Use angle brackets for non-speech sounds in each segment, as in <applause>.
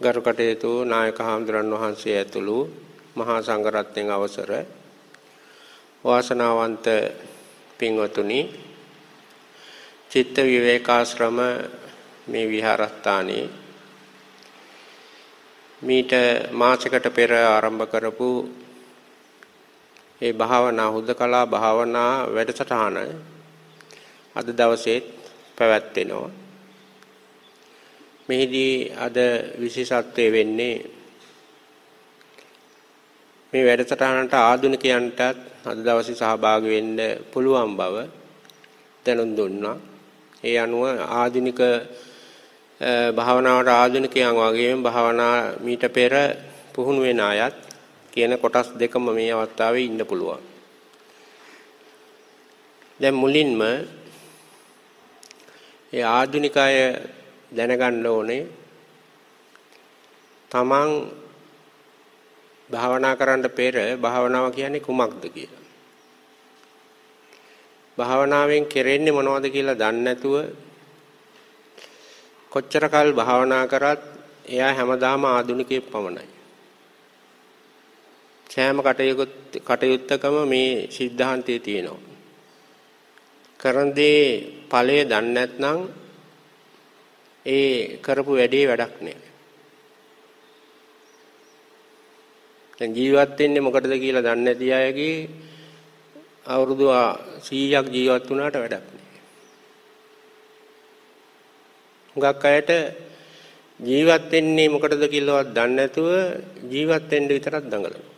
ගරු කටයුතු නායක හාමුදුරන් වහන්සේ ඇතුළු මහා සංඝරත්නයන් අවසර වාසනාවන්ත පින්වතුනි චිත්ත විවේකාශ්‍රම මේ විහාරස්ථානයේ මීට මාසයකට පෙර ආරම්භ කරපු ඒ භාවනා හුදකලා භාවනා වැඩසටහන අද දවසේත් පැවැත්වෙනවා. මෙහිදී අද විශේෂත්වය වෙන්නේ මේ වැඩසටහනට ආධුනිකයන්ටත් අද දවසේ සහභාගී වෙන්න පුළුවන් බව දැනුම් දුන්නා. ඒ අනුව ආධුනික භාවනාවට ආධුනිකයන් වගේම භාවනා මීට පෙර පුහුණු වෙන අයත් කියන කොටස් දෙකම මේ අවස්ථාවේ ඉන්න පුළුවන්. දැන් මුලින්ම ඒ ආධුනිකය දැනගන්න ඕනේ තමන් භාවනා කරන්න පෙර භාවනාව කියන්නේ කුමක්ද කියලා. භාවනාවෙන් කෙරෙන්නේ මොනවද කියලා දන්නේ නැතුව කොච්චර කල් භාවනා කරත් එයා හැමදාම ආදුනිකයෙක් පමණයි. සෑම කටයුත්තකම මේ સિદ્ધාන්තයේ තියෙනවා. කරන දේ ඵලය දන්නේ නැත්නම් ඒ කරපු වැඩේ වැඩක් නෑ. දැන් ජීවත් වෙන්නේ මොකටද කියලා දන්නේ නැති අයගේ අවුරුදු 100ක් ජීවත් වුණාට වැඩක් නෑ. හුඟක් අයට ජීවත් වෙන්නේ මොකටද කියලාවත් දන්නේ නැතුව ජීවත් වෙන්න විතරක් දඟලනවා.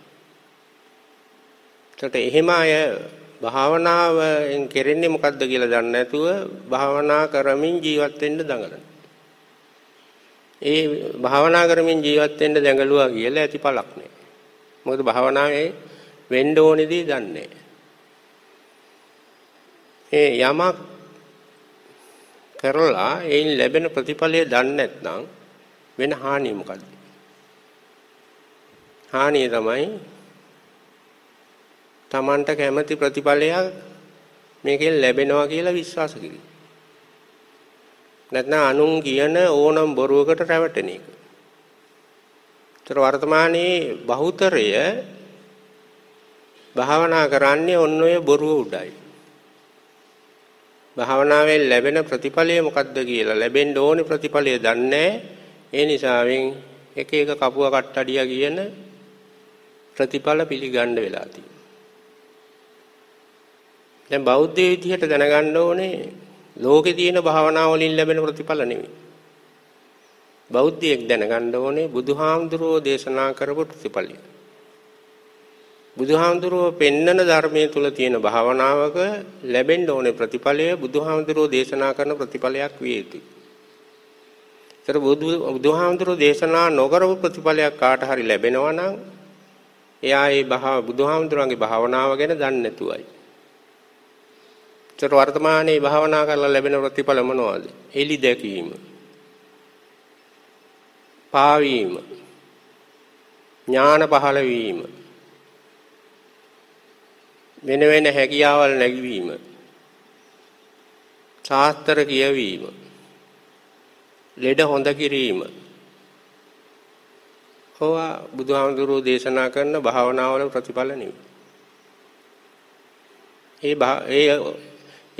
ඒකට එහෙම අය භාවනාවෙන් කෙරෙන්නේ මොකද්ද කියලා දන්නේ නැතුව භාවනා කරමින් ජීවත් වෙන්න දඟලනවා. ඒ භාවනා කරමින් ජීවත් වෙන්න දැඟලුවා කියලා ඇති පළක් නෑ. මොකද භාවනාවේ වෙන්න ඕනේ දේ දන්නේ ඒ යමක් කරලා ඒන් ලැබෙන ප්‍රතිඵලය දන්නේ නැත්නම් වෙන හානිය මොකද්ද? හානිය තමයි Tamanට කැමති ප්‍රතිඵලයක් මේකෙන් ලැබෙනවා කියලා විශ්වාස කිරීම. නැත්නම් අනුන් කියන ඕනම් බොරුවකට රැවටෙන එක. ඒතර වර්තමානයේ බහුතරය භාවනා කරන්නේ ඔන්න ඔය බොරුව උඩයි. භාවනාවෙන් ලැබෙන ප්‍රතිඵලය මොකක්ද කියලා ලැබෙන්න ඕනේ ප්‍රතිඵලය දන්නේ ඒ නිසාවෙන් එක එක කපුව කට්ටඩිය කියන ප්‍රතිඵල පිළිගන්න වෙලා තියෙනවා. දැන් බෞද්ධ විදිහට දැනගන්න ඕනේ ලෝකේ තියෙන භාවනා වලින් ලැබෙන ප්‍රතිඵල නෙවෙයි. බෞද්ධයෙක් දැනගන්න ඕනේ බුදුහාමුදුරුවෝ දේශනා කරපු ප්‍රතිඵලය. බුදුහාමුදුරුවෝ පෙන්නන ධර්මයේ තුල තියෙන භාවනාවක ලැබෙන්න ඕනේ ප්‍රතිඵලය බුදුහාමුදුරුවෝ දේශනා කරන ප්‍රතිඵලයක් විය යුතුයි. ඒතර බුදු බුදුහාමුදුරුවෝ දේශනා නොකරපු ප්‍රතිඵලයක් කාට හරි ලැබෙනවා නම් එයා ඒ භාව බුදුහාමුදුරුවන්ගේ භාවනාව ගැන දන්නේ නැතුවයි. ඒතර වර්තමානයේ භාවනා කරලා ලැබෙන ප්‍රතිඵල මොනවද? එලි දැකීම. පාවීම. ඥාන පහළ වීම. වෙන වෙන හැකියාවල් නැගවීම. ශාස්ත්‍ර කියවීම. ලෙඩ හොඳ කිරීම. හොවා බුදුහාමුදුරුවෝ දේශනා කරන භාවනාවල ප්‍රතිඵල නෙවෙයි. ඒ ඒ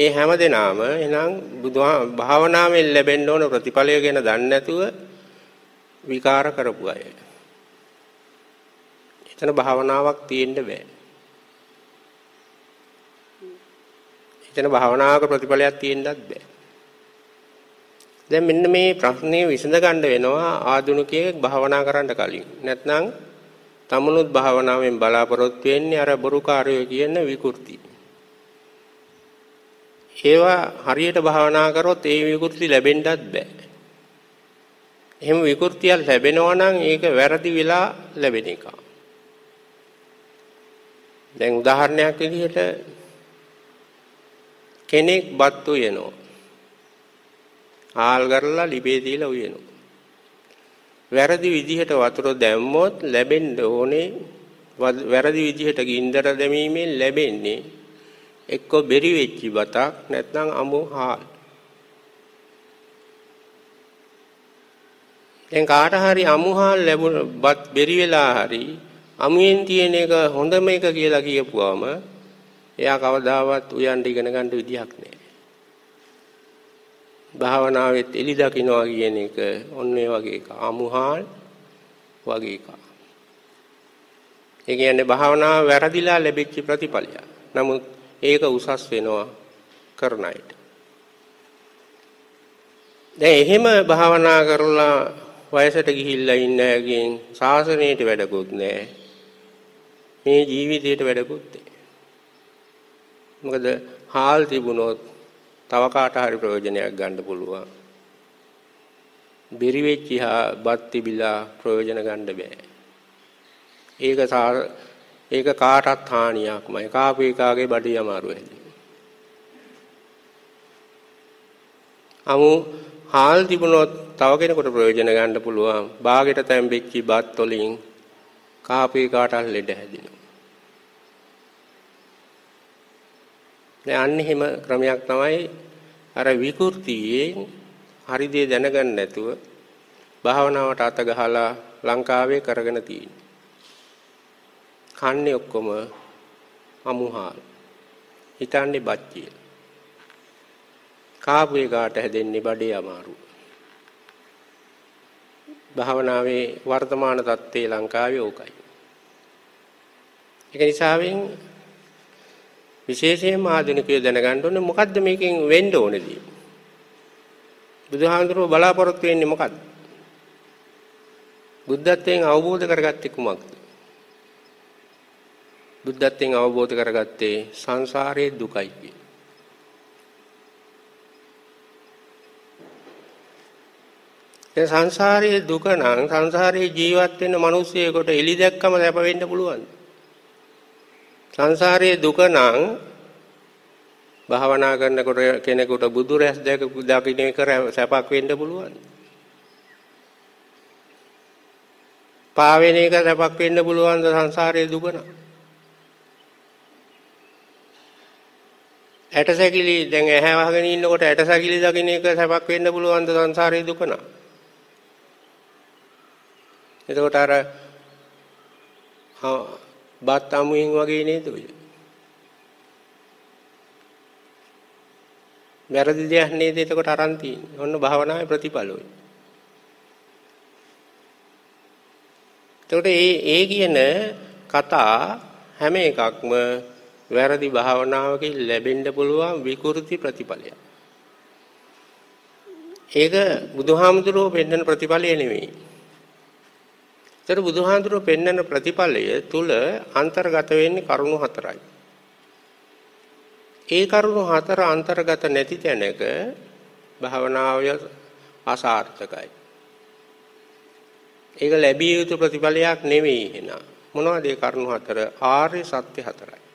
ඒ හැම දිනම එහෙනම් බුදුහා භාවනාවෙන් ලැබෙන්න ඕන ප්‍රතිඵලය ගැන දන්නේ නැතුව විකාර කරපු අය. එතන භාවනාවක් තියෙන්න බෑ. එතන භාවනාවක ප්‍රතිඵලයක් තියෙන්නත් බෑ. දැන් මෙන්න මේ ප්‍රශ්නේ විසඳ ගන්න වෙනවා ආධුනිකයෙක් භාවනා කරන්න කලින්. නැත්නම් තමනුත් භාවනාවෙන් බලාපොරොත්තු වෙන්නේ අර බොරුකාරයෝ කියන විකෘති. ඒවා හරියට භාවනා කරොත් ඒ විකෘති ලැබෙන්නත් බෑ. එහෙම විකෘතියක් ලැබෙනවා නම් ඒක වැරදි වෙලා ලැබෙන එක. දැන් උදාහරණයක් විදිහට කෙනෙක් බත් උයනවා. ආල් කරලා ලිපේ තියලා උයනවා. වැරදි විදිහට වතුර දැම්මොත් ලැබෙන්න ඕනේ වැරදි විදිහට ගින්දර දැමීමෙන් ලැබෙන්නේ එක්ක බෙරි වෙච්ච බතක් නැත්නම් අමු හාල්. දැන් කාට හරි අමුහාල් ලැබුණත් බැරි වෙලා හරි අමුයෙන් තියෙන එක හොඳම එක කියලා කියපුවාම එයා කවදාවත් උයන් ඉගෙන ගන්න විදියක් නැහැ. භාවනාවෙත් එලි දකින්නවා කියන එක ඔන්න ඒ වගේ එක. අමුහාල් වගේ එකක්. ඒ කියන්නේ භාවනාව වැරදිලා ලැබිච්ච ප්‍රතිඵලයක්. නමුත් ඒක උසස් වෙනවා කරන අයට. දැන් එහෙම භාවනා කරලා වයසට ගිහිල්ලා ඉන්න අයගෙන් සාසනයට වැඩකුත් නැහැ. මේ ජීවිතයට වැඩකුත් නැහැ. මොකද හාල් තිබුණොත් තව කාට හරි ප්‍රයෝජනයක් ගන්න පුළුවන්. බෙරි වෙච්ච බත් තිබිලා ප්‍රයෝජන ගන්න බෑ. ඒක ඒක කාටත් හානියක්මයි. කාපු එකාගේ බඩේ අමාරු හැදෙනවා. අමු හාල් තිබුණොත් තව කෙනෙකුට ප්‍රයෝජන ගන්න පුළුවන්. බාගෙට තැම්බෙච්ච බත් වලින් කාපු එකාට ලෙඩ හැදෙනවා. දැන් අන්න එහෙම ක්‍රමයක් තමයි අර විකෘතියේ හරි දේ දැනගන්න නැතුව භාවනාවට අත ගහලා ලංකාවේ කරගෙන තියෙන්නේ. කන්නේ ඔක්කොම අමුහාල්. හිතන්නේ බච්චිය. කාපු එකාට හැදෙන්නේ බඩේ අමාරු. භාවනාවේ වර්තමාන தත්ත්වයේ ලංකාවේ ඕකයි. ඒක නිසාවෙන් විශේෂයෙන්ම ආධුනිකයෝ දැනගන්න ඕනේ මොකද්ද මේකෙන් වෙන්න ඕනේදී. බුදුහාඳුරෝ බලාපොරොත්තු වෙන්නේ මොකද්ද? බුද්ධත්වයෙන් අවබෝධ කරගත්තේ කුමක්ද? බුද්ධත්වයෙන් අවබෝධ කරගත්තේ සංසාරයේ දුකයි කිය. ඒ සංසාරයේ දුක නම් සංසාරයේ ජීවත් වෙන මිනිස්සෙකුට එලි දැක්කම දැප වෙන්න පුළුවන්. සංසාරයේ දුක නම් භාවනා කරනකොට කෙනෙකුට බුදු රැස් දැක දකින්න කර සැපක් වෙන්න පුළුවන්. පාවෙන එක සැපක් වෙන්න පුළුවන් ද සංසාරයේ දුක නම්. ඇටසැකිලි දැන් ඇහැ වහගෙන ඉන්නකොට ඇටසැකිලි දකින්න එක සැපක් වෙන්න පුළුවන් ද සංසාරයේ දුක නම්. එතකොට අර බත් අමුයින් වගේ නේද ඔය? වැරදි දෙයක් නේද එතකොට අරන් තියෙන්නේ. ඔන්න භාවනාවේ ප්‍රතිඵල ඔය. එතකොට ඒ ඒ කියන කතා හැම එකක්ම වැරදි භාවනාවකින් ලැබෙන්න පුළුවන් විකෘති ප්‍රතිඵලයක්. ඒක බුදුහාමුදුරුවෝ පෙන්වන ප්‍රතිඵලය නෙවෙයි. ඒතර බුදුහාඳුරෝ පෙන්වන ප්‍රතිඵලය තුල අන්තර්ගත වෙන්නේ කරුණු හතරයි. ඒ කරුණු හතර අන්තර්ගත නැති තැනක භාවනාව අසාර්ථකයි. ඒක ලැබිය යුතු ප්‍රතිඵලයක් නෙවෙයි එහෙනම්. මොනවද ඒ කරුණු හතර? ආර්ය සත්‍ය හතරයි.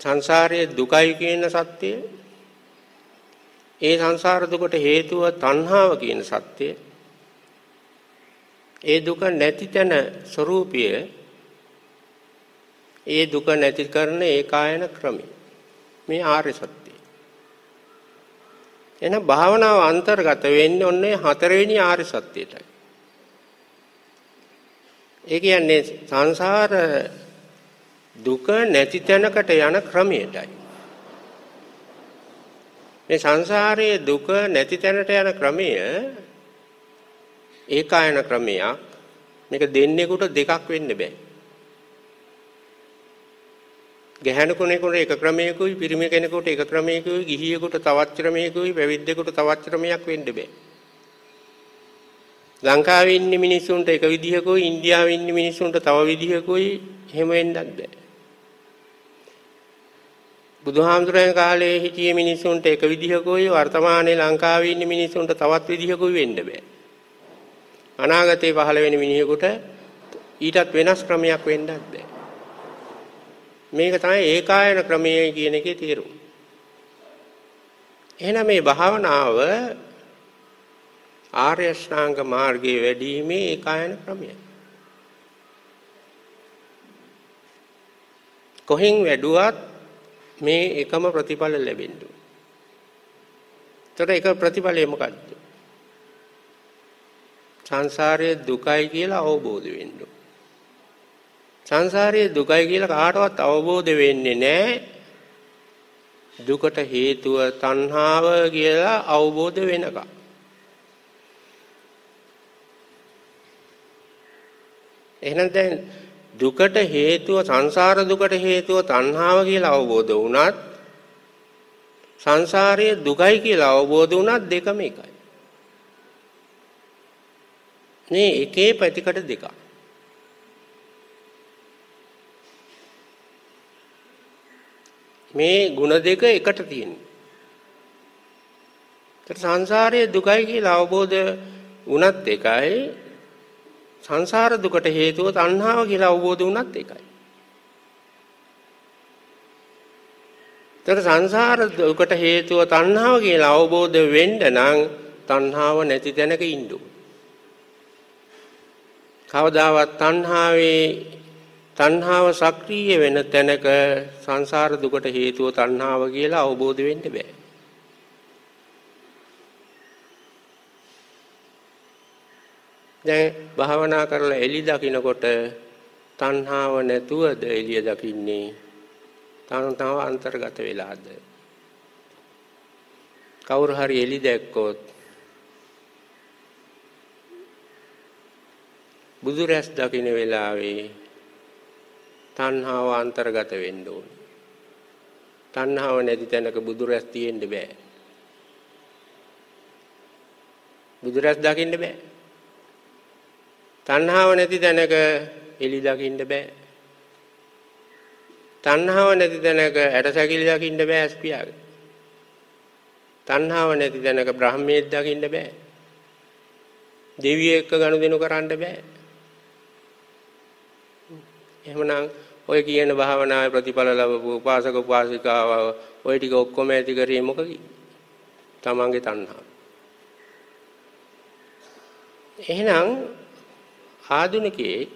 සංසාරයේ දුකයි කියන සත්‍යය ඒ සංසාර දුකට හේතුව තණ්හාව කියන සත්‍යය ඒ දුක නැති තැන ස්වરૂපය ඒ දුක නැති කරන ඒකායන ක්‍රමය. මේ ආර්ය සත්‍යය. එන භාවනාව අන්තර්ගත වෙන්නේ ඔන්නේ හතරවෙනි ආර්ය සත්‍යයටයි. ඒ කියන්නේ සංසාර දුක නැති තැනකට යන ක්‍රමයටයි මේ සංසාරයේ දුක නැති තැනට යන ක්‍රමය ඒකායන ක්‍රමයක්. මේක දෙන්නෙකුට දෙකක් වෙන්න බෑ. ගැහැණු කෙනෙකුට එක ක්‍රමයකුයි පිරිමි කෙනෙකුට එක ක්‍රමයකුයි ගිහියෙකුට තවත් ක්‍රමයකුයි පැවිද්දෙකුට තවත් ක්‍රමයක් වෙන්න බෑ. ලංකාවේ ඉන්න මිනිස්සුන්ට එක විදිහකුයි ඉන්දියාවේ ඉන්න මිනිස්සුන්ට තව විදිහකුයි එහෙම වෙන්නත් බෑ. බුදුහාමුදුරන් කාලේ හිටිය මිනිස්සුන්ට එක විදිහකුයි වර්තමානයේ ලංකාවේ ඉන්න මිනිස්සුන්ට තවත් විදිහකුයි වෙන්න බෑ. අනාගතේ පහළ වෙන මිනිහෙකුට ඊටත් වෙනස් ක්‍රමයක් වෙන්නත් බෑ. මේක තමයි ඒකායන ක්‍රමය කියන එකේ තේරුම. එහෙනම් මේ භාවනාව ආර්ය ශ්‍රාංග මාර්ගයේ වැඩිීමේ ඒකායන ක්‍රමය. කොහෙන් වැඩුවත් මේ එකම ප්‍රතිඵල ලැබෙන්න. එතකොට ඒක ප්‍රතිඵලය මොකද්ද? සංසාරයේ දුකයි කියලා අවබෝධ වෙන්න සංසාරයේ දුකයි කියලා කාටවත් අවබෝධ වෙන්නේ නැහැ. දුකට හේතුව තණ්හාව කියලා අවබෝධ වෙනකම්. එහෙනම් දැන් දුකට හේතුව සංසාර දුකට හේතුව තණ්හාව කියලා අවබෝධ වුණත් සංසාරයේ දුකයි කියලා අවබෝධ වුණත් දෙකම එකයි. මේ එකේ පැතිකඩ දෙකක්. මේ ಗುಣ දෙක එකට තියෙනවා. ඒත් සංසාරයේ දුකයි කියලා අවබෝධ වුණත් එකයි සංසාර දුකට හේතුව තණ්හාව කියලා අවබෝධ වුණත් එකයි. ඒතර සංසාර දුකට හේතුව තණ්හාව කියලා අවබෝධ වෙන්න නම් තණ්හාව නැති තැනක ඉන්න කවදාවත් තණ්හාවේ තණ්හාව සක්‍රීය වෙන තැනක සංසාර දුකට හේතුව තණ්හාව කියලා අවබෝධ වෙන්න බෑ. දැන් භාවනා කරලා එළි දකින්නකොට තණ්හාව නැතුවද එළිය දකින්නේ? තණ්හාව අන්තර්ගත වෙලාද? කවුරු හරි එළි දැක්කොත් බුදු රැස් දකින්න වෙලාවේ තණ්හාව අන්තර්ගත වෙන්න ඕනේ. තණ්හාව නැති තැනක බුදු රැස් තියෙන්න බෑ. බුදු රැස් දකින්න බෑ. තණ්හාව නැති තැනක එලි දකින්න බෑ. තණ්හාව නැති තැනක ඇටසැකිලි දකින්න බෑ ස්පියාගේ. තණ්හාව නැති තැනක බ්‍රහ්මීත් දකින්න බෑ. දෙවියෝ එක්ක ගනුදෙනු කරන්න බෑ. එහෙමනම් ඔය කියන භාවනාවේ ප්‍රතිඵල ලැබපු උපාසක උපාසිකාව ඔය ටික ඔක්කොම ඇති කරේ මොකකින්? තමන්ගේ තණ්හාව. එහෙනම් ආධුනිකයේ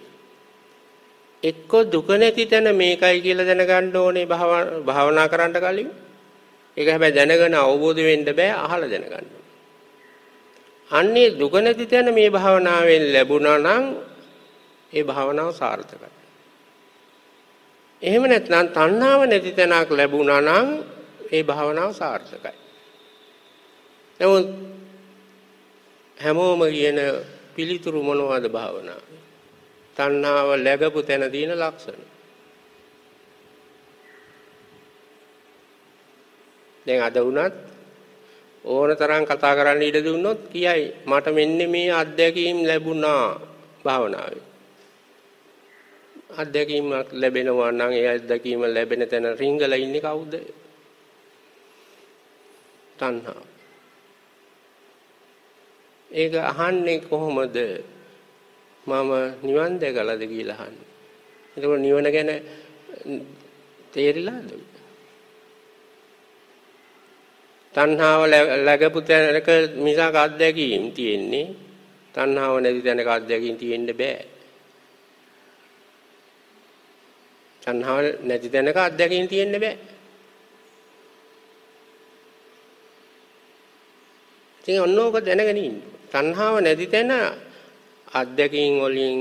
එක්ක දුක නැති තැන මේකයි කියලා දැනගන්න ඕනේ භාවනා කරන්න කලින්. ඒක හැබැයි දැනගෙන අවබෝධ වෙන්න බෑ අහලා දැනගන්න. අන්නේ දුක නැති තැන මේ භාවනාවෙන් ලැබුණා නම් ඒ භාවනාව සාර්ථකයි. එහෙම නැත්නම් තණ්හාව නැති තැනක් ලැබුණා නම් ඒ භාවනාව සාර්ථකයි. නමුත් හැමෝම කියන පිළිතුරු මොනවද භාවනාව? තණ්හාව läගපු තැන තියෙන ලක්ෂණ. දැන් අද වුණත් ඕන තරම් කතා කරන්න ඉඩ දුන්නොත් කියයි මට මෙන්න මේ අත්දැකීම් ලැබුණා භාවනාවේ. අත්දැකීමක් ලැබෙනවා නම් ඒ අත්දැකීම ලැබෙන තැන රිංගලා ඉන්නේ කවුද? තණ්හාව. ඒක අහන්නේ කොහොමද? මම නිවන් දැකලාද කියලා අහන්නේ. එතකොට නිවන ගැන තේරිලාද? තණ්හාව läගපු තැනක මිසක අත්දැකීම් තියෙන්නේ. තණ්හාව නැති තැනක අත්දැකීම් තියෙන්න බෑ. තණ්හාව නැති තැනක අත්දැකීම් තියෙන්න බෑ. ඉතින් ඔන්නෝක දැනගෙන ඉන්න. තණ්හාව නැති තැන අත්දැකීම් වලින්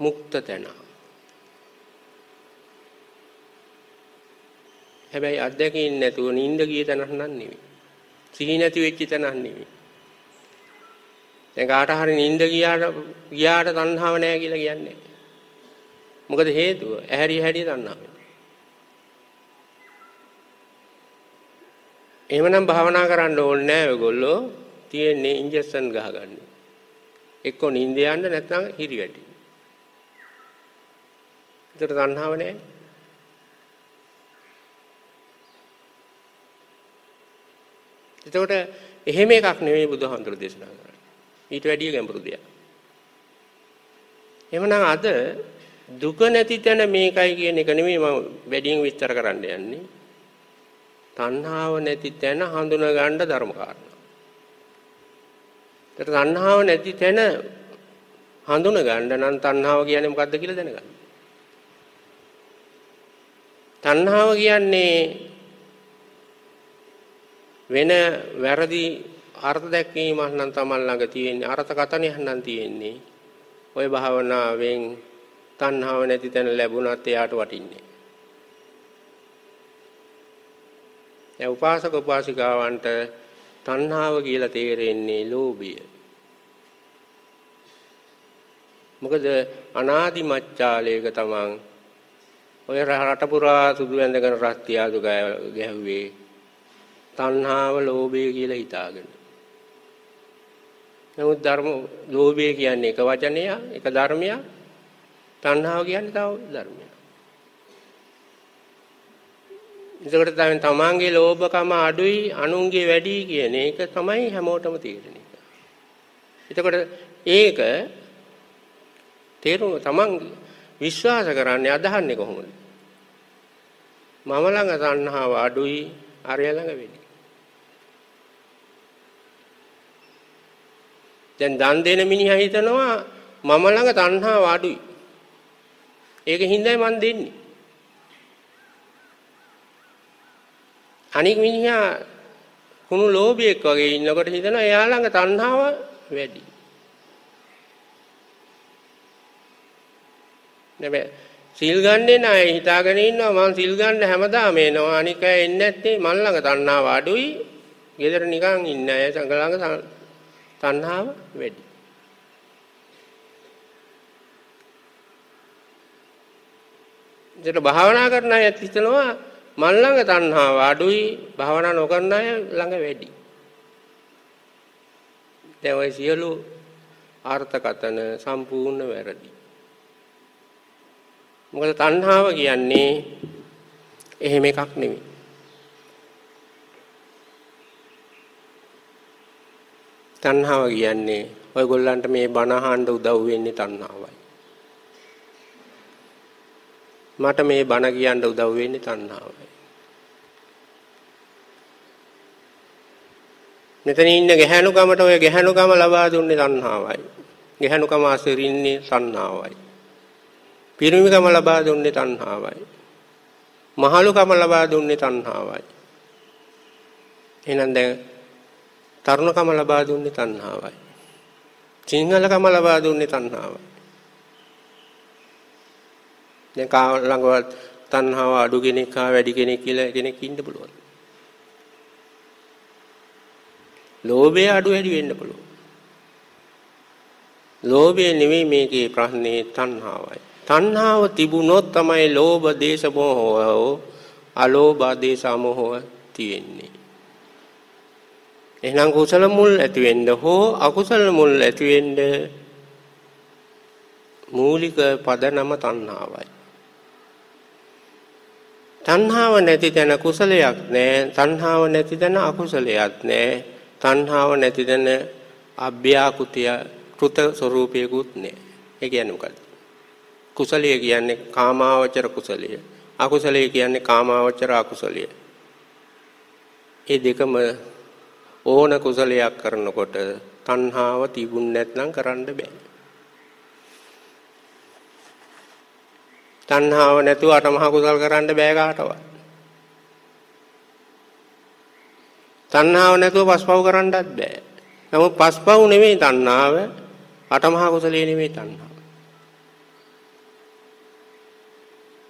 මුක්ත තැන. හැබැයි අත්දැකීම් නැතුව නිින්ද ගිය තැනක් නන් නෙවෙයි. සිහි නැති වෙච්ච තැනක් නෙවෙයි. දැන් කාට හරි නිින්ද ගියාට ගියාට තණ්හාව නැහැ කියලා කියන්නේ. මොකද හේතුව? ඇහැරි හැටි තණ්හාව. එහෙමනම් භාවනා කරන්න ඕනේ නැහැ ඔයගොල්ලෝ. තියෙන්නේ ඉන්ජෙක්ෂන් ගහගන්න. එක්ක නිින්ද යන්න නැත්නම් හිරි වැටි. ඒතර තණ්හාව නැහැ. එතකොට එහෙම එකක් නෙමෙයි බුදුහාමුදුරු දේශනා කරන්නේ. ඊට වැඩිය ගැඹුරු දෙයක්. එහෙමනම් අද දුක නැති තැන මේකයි කියන එක නෙමෙයි මම වැඩියෙන් විස්තර කරන්න යන්නේ. තණ්හාව නැති තැන හඳුනා ගන්න ධර්ම කාරණා. ඒතර තණ්හාව නැති තැන හඳුනා ගන්න නම් තණ්හාව කියන්නේ මොකද්ද කියලා දැනගන්න. තණ්හාව කියන්නේ වෙන වැරදි අර්ථ දැක්වීමක් නම් Taman ළඟ තියෙන්නේ අර්ථ කතනයක් නම් තියෙන්නේ. ওই භාවනාවෙන් තණ්හාව නැති තැන ලැබුණත් එයාට වටින්නේ. දැන් උපාසක උපාසිකාවන්ට තණ්හාව කියලා තේරෙන්නේ ලෝභය. මොකද අනාදි මච්චාලයක තමන් ඔය රට පුරා සුදු ඇඳගෙන රත්තියාදු ගැහුවේ තණ්හාව ලෝභය කියලා හිතාගෙන. නමුත් ධර්ම ලෝභය කියන්නේ එක වචනයක්, එක ධර්මයක්. තණ්හාව කියන්නේ තව ධර්මයක්. ඒකට තමයි තමන්ගේ ලෝභකම අඩුයි, අනුන්ගේ වැඩි කියන එක තමයි හැමෝටම තේරෙන එක. එතකොට ඒක තේරුම තමන් විශ්වාස කරන්නේ අදහන්නේ කොහොමද? මම ළඟ තණ්හාව අඩුයි, අරය ළඟ වැඩි. දැන් දන් දෙන මිනිහා හිතනවා මම ළඟ තණ්හාව අඩුයි. ඒක හින්දායි මන් දෙන්නේ. අනික මිනිහා කුණු ලෝභියෙක් වගේ ඉන්නකොට හිතනවා එයා ළඟ තණ්හාව වැඩි. නෙමෙයි සිල් ගන්නේ නැහැ හිතාගෙන ඉන්නවා මං සිල් ගන්න හැමදාම එනවා අනික අය එන්නේ නැත්තේ මන් ළඟ තණ්හාව අඩුයි. ගෙදර නිකන් ඉන්නේ අය සංග ළඟ තණ්හාව වැඩි. ඒකට භාවනා කරන අය හිතනවා මන් ළඟ තණ්හාව අඩුයි භාවනා නොකරන අය ළඟ වැඩි. දැන් ওই සියලු අර්ථකතන සම්පූර්ණ වැරදි. මොකද තණ්හාව කියන්නේ එහෙම එකක් නෙමෙයි. තණ්හාව කියන්නේ ඔයගොල්ලන්ට මේ බණ අහන්න උදව් වෙන්නේ තණ්හාවයි. මට මේ බණ කියන්න උදව් වෙන්නේ තණ්හාවයි. මෙතන ඉන්න ගැහැණුකමට ඔය ගැහැණුකම ලබා දුන්නේ තණ්හාවයි. ගැහැණුකම අසිරින්නේ තණ්හාවයි. පිරිමිකම ලබා දුන්නේ තණ්හාවයි. මහලුකම ලබා දුන්නේ තණ්හාවයි. එහෙනම් දැන් තරුණකම ලබා දුන්නේ තණ්හාවයි. සිංහලකම ලබා දුන්නේ තණ්හාවයි. දැන් කා ළඟවත් තණ්හාව අඩු කෙනෙක් හා වැඩි කෙනෙක් කියලා කෙනෙක් ඉන්න පුළුවන්. ලෝභය අඩු වැඩි වෙන්න පුළුවන්. ලෝභය නෙවෙයි මේකේ ප්‍රශ්නේ තණ්හාවයි. තණ්හාව තිබුණොත් තමයි ලෝභ දේශ මොහව අලෝභ දේශ මොහව තියෙන්නේ. එහෙනම් කුසල මුල් ඇති වෙන්න හෝ අකුසල මුල් ඇති වෙන්න මූලික පදනම තණ්හාවයි. තණ්හාව නැති තැන කුසලයක් නැහැ. තණ්හාව නැති තැන අකුසලයක් නැහැ. තණ්හාව නැති තැන අභ්‍යාකෘතිය කෘත ස්වરૂපයකුත් නැහැ. ඒ කියන්නේ මොකද්ද? කුසලය කියන්නේ කාමාවචර කුසලය. අකුසලය කියන්නේ කාමාවචර අකුසලය. මේ දෙකම ඕන කුසලයක් කරනකොට තණ්හාව තිබුණ නැත්නම් කරන්න බෑ. තණ්හාව නැතුව අටමහා කුසල් කරන්න බෑ කාටවත්. තණ්හාව නැතුව පස්පව් කරන්නත් බෑ. නමුත් පස්පව් නෙමෙයි තණ්හාව අටමහා කුසලයේ නෙමෙයි තණ්හාව.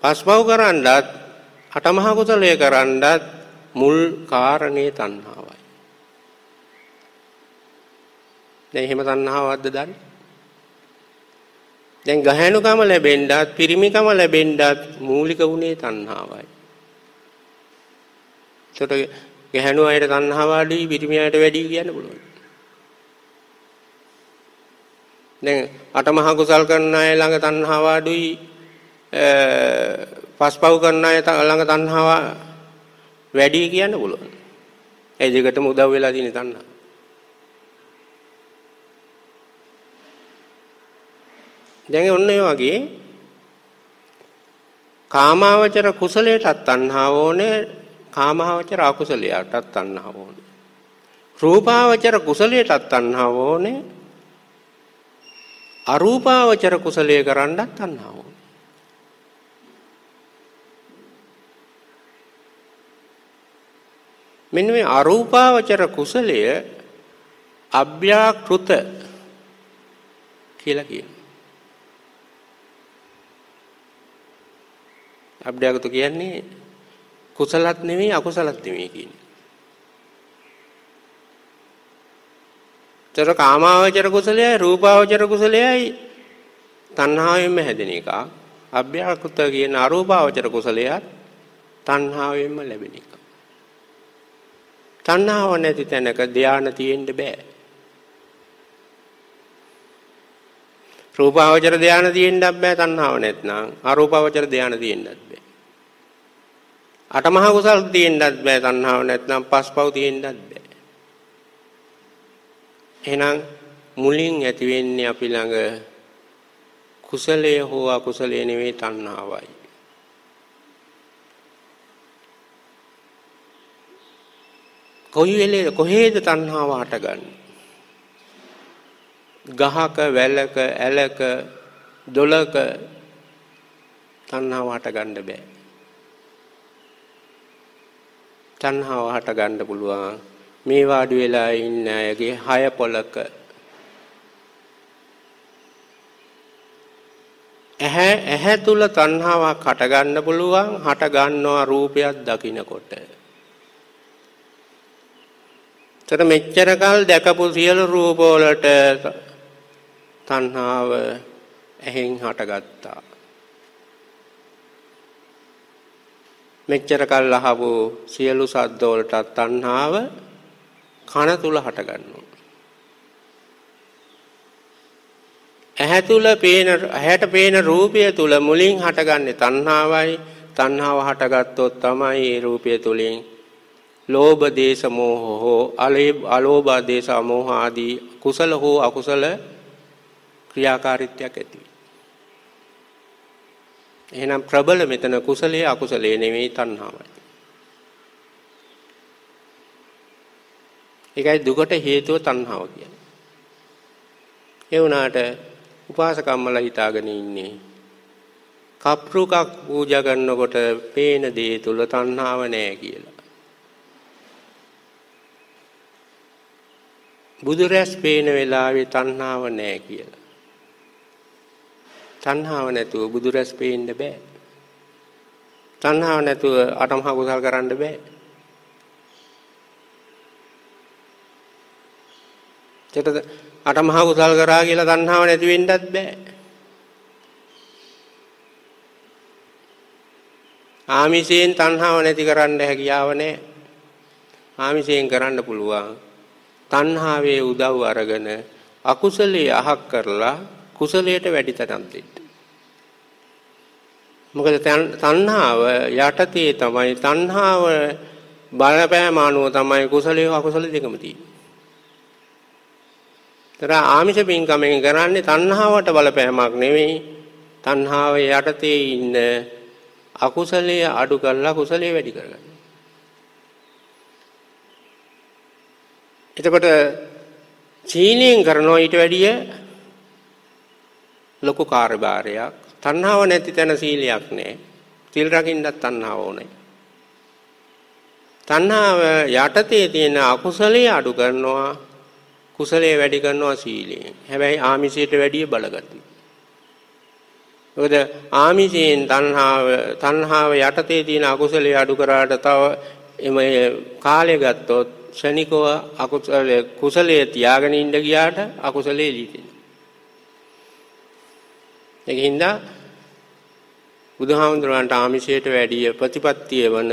පස්පව් කරන්නත් අටමහා කුසලයේ කරන්නත් මුල් කාරණේ තණ්හාවයි. දැන් එහෙම තණ්හාවක්ද දන්නේ? දැන් ගහණුකම ලැබෙන්නත් පිරිමිකම ලැබෙන්නත් මූලික වුණේ තණ්හාවයි. ඒකට ගහණු අයට තණ්හාව අඩුයි පිරිමි අයට වැඩි කියන්න පුළුවන්. දැන් අටමහා කුසල් කරන අය ළඟ තණ්හාව අඩුයි පස්පව් කරන අය ළඟ තණ්හාව වැඩි කියන්න පුළුවන්. ඒ දෙකටම උදව් වෙලා තියෙන තණ්හාව. දැන් ඔන්න ඒ වගේ කාමාවචර කුසලයටත් තණ්හාව ඕනේ කාමාවචර අකුසලයටත් තණ්හාව ඕනේ. රූපාවචර කුසලයටත් තණ්හාව ඕනේ. අරූපාවචර කුසලයේ කරන්නත් තණ්හාව ඕනේ. මෙන්න මේ අරූපාවචර කුසලය අභ්‍යාකෘත කියලා කියනවා. අභ්‍යාකෘත කියන්නේ කුසලත් නෙවෙයි අකුසලත් නෙවෙයි කියන්නේ. තර කාමාවචර කුසලයයි රූපාවචර කුසලයයි තණ්හාවෙන්ම හැදෙන එක. අභ්‍යාකෘත කියන අරූපාවචර කුසලයත් තණ්හාවෙන්ම ලැබෙන එක. තණ්හාව නැති තැනක ධානය තියෙන්න බෑ. රූපාවචර ධානය තියෙන්නත් බෑ තණ්හාව නැත්නම් අරූපාවචර ධානය තියෙන්නත් බෑ. අටමහා කුසල් තියෙන්නත් බෑ තණ්හාව නැත්නම් පස්පව් තියෙන්නත් බෑ. එහෙනම් මුලින් ඇති වෙන්නේ අපි ළඟ කුසලයේ හෝ අකුසලයේ නෙවෙයි තණ්හාවයි. කොයි වෙලේ කොහේද තණ්හාව හටගන්නේ? ගහක වැලක ඇලක දොලක තණ්හාව හටගන්න බෑ. තණ්හාව හටගන්න පුළුවන්. මේ වාඩි වෙලා ඉන්න අයගේ හය පොලක. ඇහැ ඇහැ තුල තණ්හාවක් හටගන්න පුළුවන් හට ගන්නවා රූපයක් දකිනකොට. තර මෙච්චර කල් දැකපු සියලු රූප වලට තණ්හාව ඇහෙන් හටගත්තා. මෙච්චර කල් අහපු සියලු සද්ද වලට තණ්හාව කන තුල හටගන්නවා. ඇහැ තුල පේන ඇහැට පේන රූපය තුල මුලින් හටගන්නේ තණ්හාවයි. තණ්හාව හටගත්තොත් තමයි ඒ රූපය තුලින් ලෝභ දේශ මොහ හෝ අලෝභ දේශ මොහ ආදී කුසල හෝ අකුසල ක්‍රියාකාරීත්වයක් ඇති එහෙනම් ප්‍රබල මෙතන කුසලයේ අකුසලයේ නෙවෙයි තණ්හාවයි. ඒකයි දුකට හේතුව තණ්හාව කියන්නේ. ඒ වුණාට උපාසකම්මලා හිතාගෙන ඉන්නේ කප්රුකක් පූජා කරනකොට පේන දේ තුල තණ්හාව නැහැ කියලා. බුදුරැස් පේන වෙලාවේ තණ්හාව නැහැ කියලා. තණ්හාව නැතුව බුදුරැස් පේන්න බෑ. තණ්හාව නැතුව අටමහා කුසල් කරන්න බෑ. චේතද අටමහා කුසල් කරා කියලා තණ්හාව නැති වෙන්නත් බෑ. ආමිෂයෙන් තණ්හාව නැති කරන්න හැකියාව නැහැ. ආමිෂයෙන් කරන්න පුළුවන්. තණ්හාවේ උදව් අරගෙන අකුසලයේ අහක් කරලා කුසලයට වැඩි තැනක් දෙන්න. මොකද තණ්හාව යටතේ තමයි තණ්හාව බලපෑම අනුව තමයි කුසලයේ අකුසල දෙකම තියෙන්නේ. තර ආමිෂ පින්කමෙන් කරන්නේ තණ්හාවට බලපෑමක් නෙවෙයි. තණ්හාව යටතේ ඉන්න අකුසලයේ අඩු කරලා කුසලයේ වැඩි කරගන්න. එතකොට සීලයෙන් කරනවා ඊට වැඩිය ලොකු කාර්යභාරයක්. තණ්හාව නැති තැන සීලයක් නෑ. සීල් රකින්නත් තණ්හාව ඕනේ. තණ්හාව යටතේ තියෙන අකුසලයේ අඩු කරනවා කුසලයේ වැඩි කරනවා සීලයෙන්. හැබැයි ආමිෂයට වැඩිය බලගතියි. මොකද ආමිෂයෙන් තණ්හාව තණ්හාව යටතේ තියෙන අකුසලයේ අඩු කරාට තව එමේ කාලය ගත්තොත් ශනිකව අකුසලයේ කුසලයේ තියාගෙන ඉඳ ගියාට අකුසලයේ ලීතෙන. ඒකින්ද බුදුහාමුදුරන්ට ආමිෂයට වැඩිය ප්‍රතිපත්තිය වන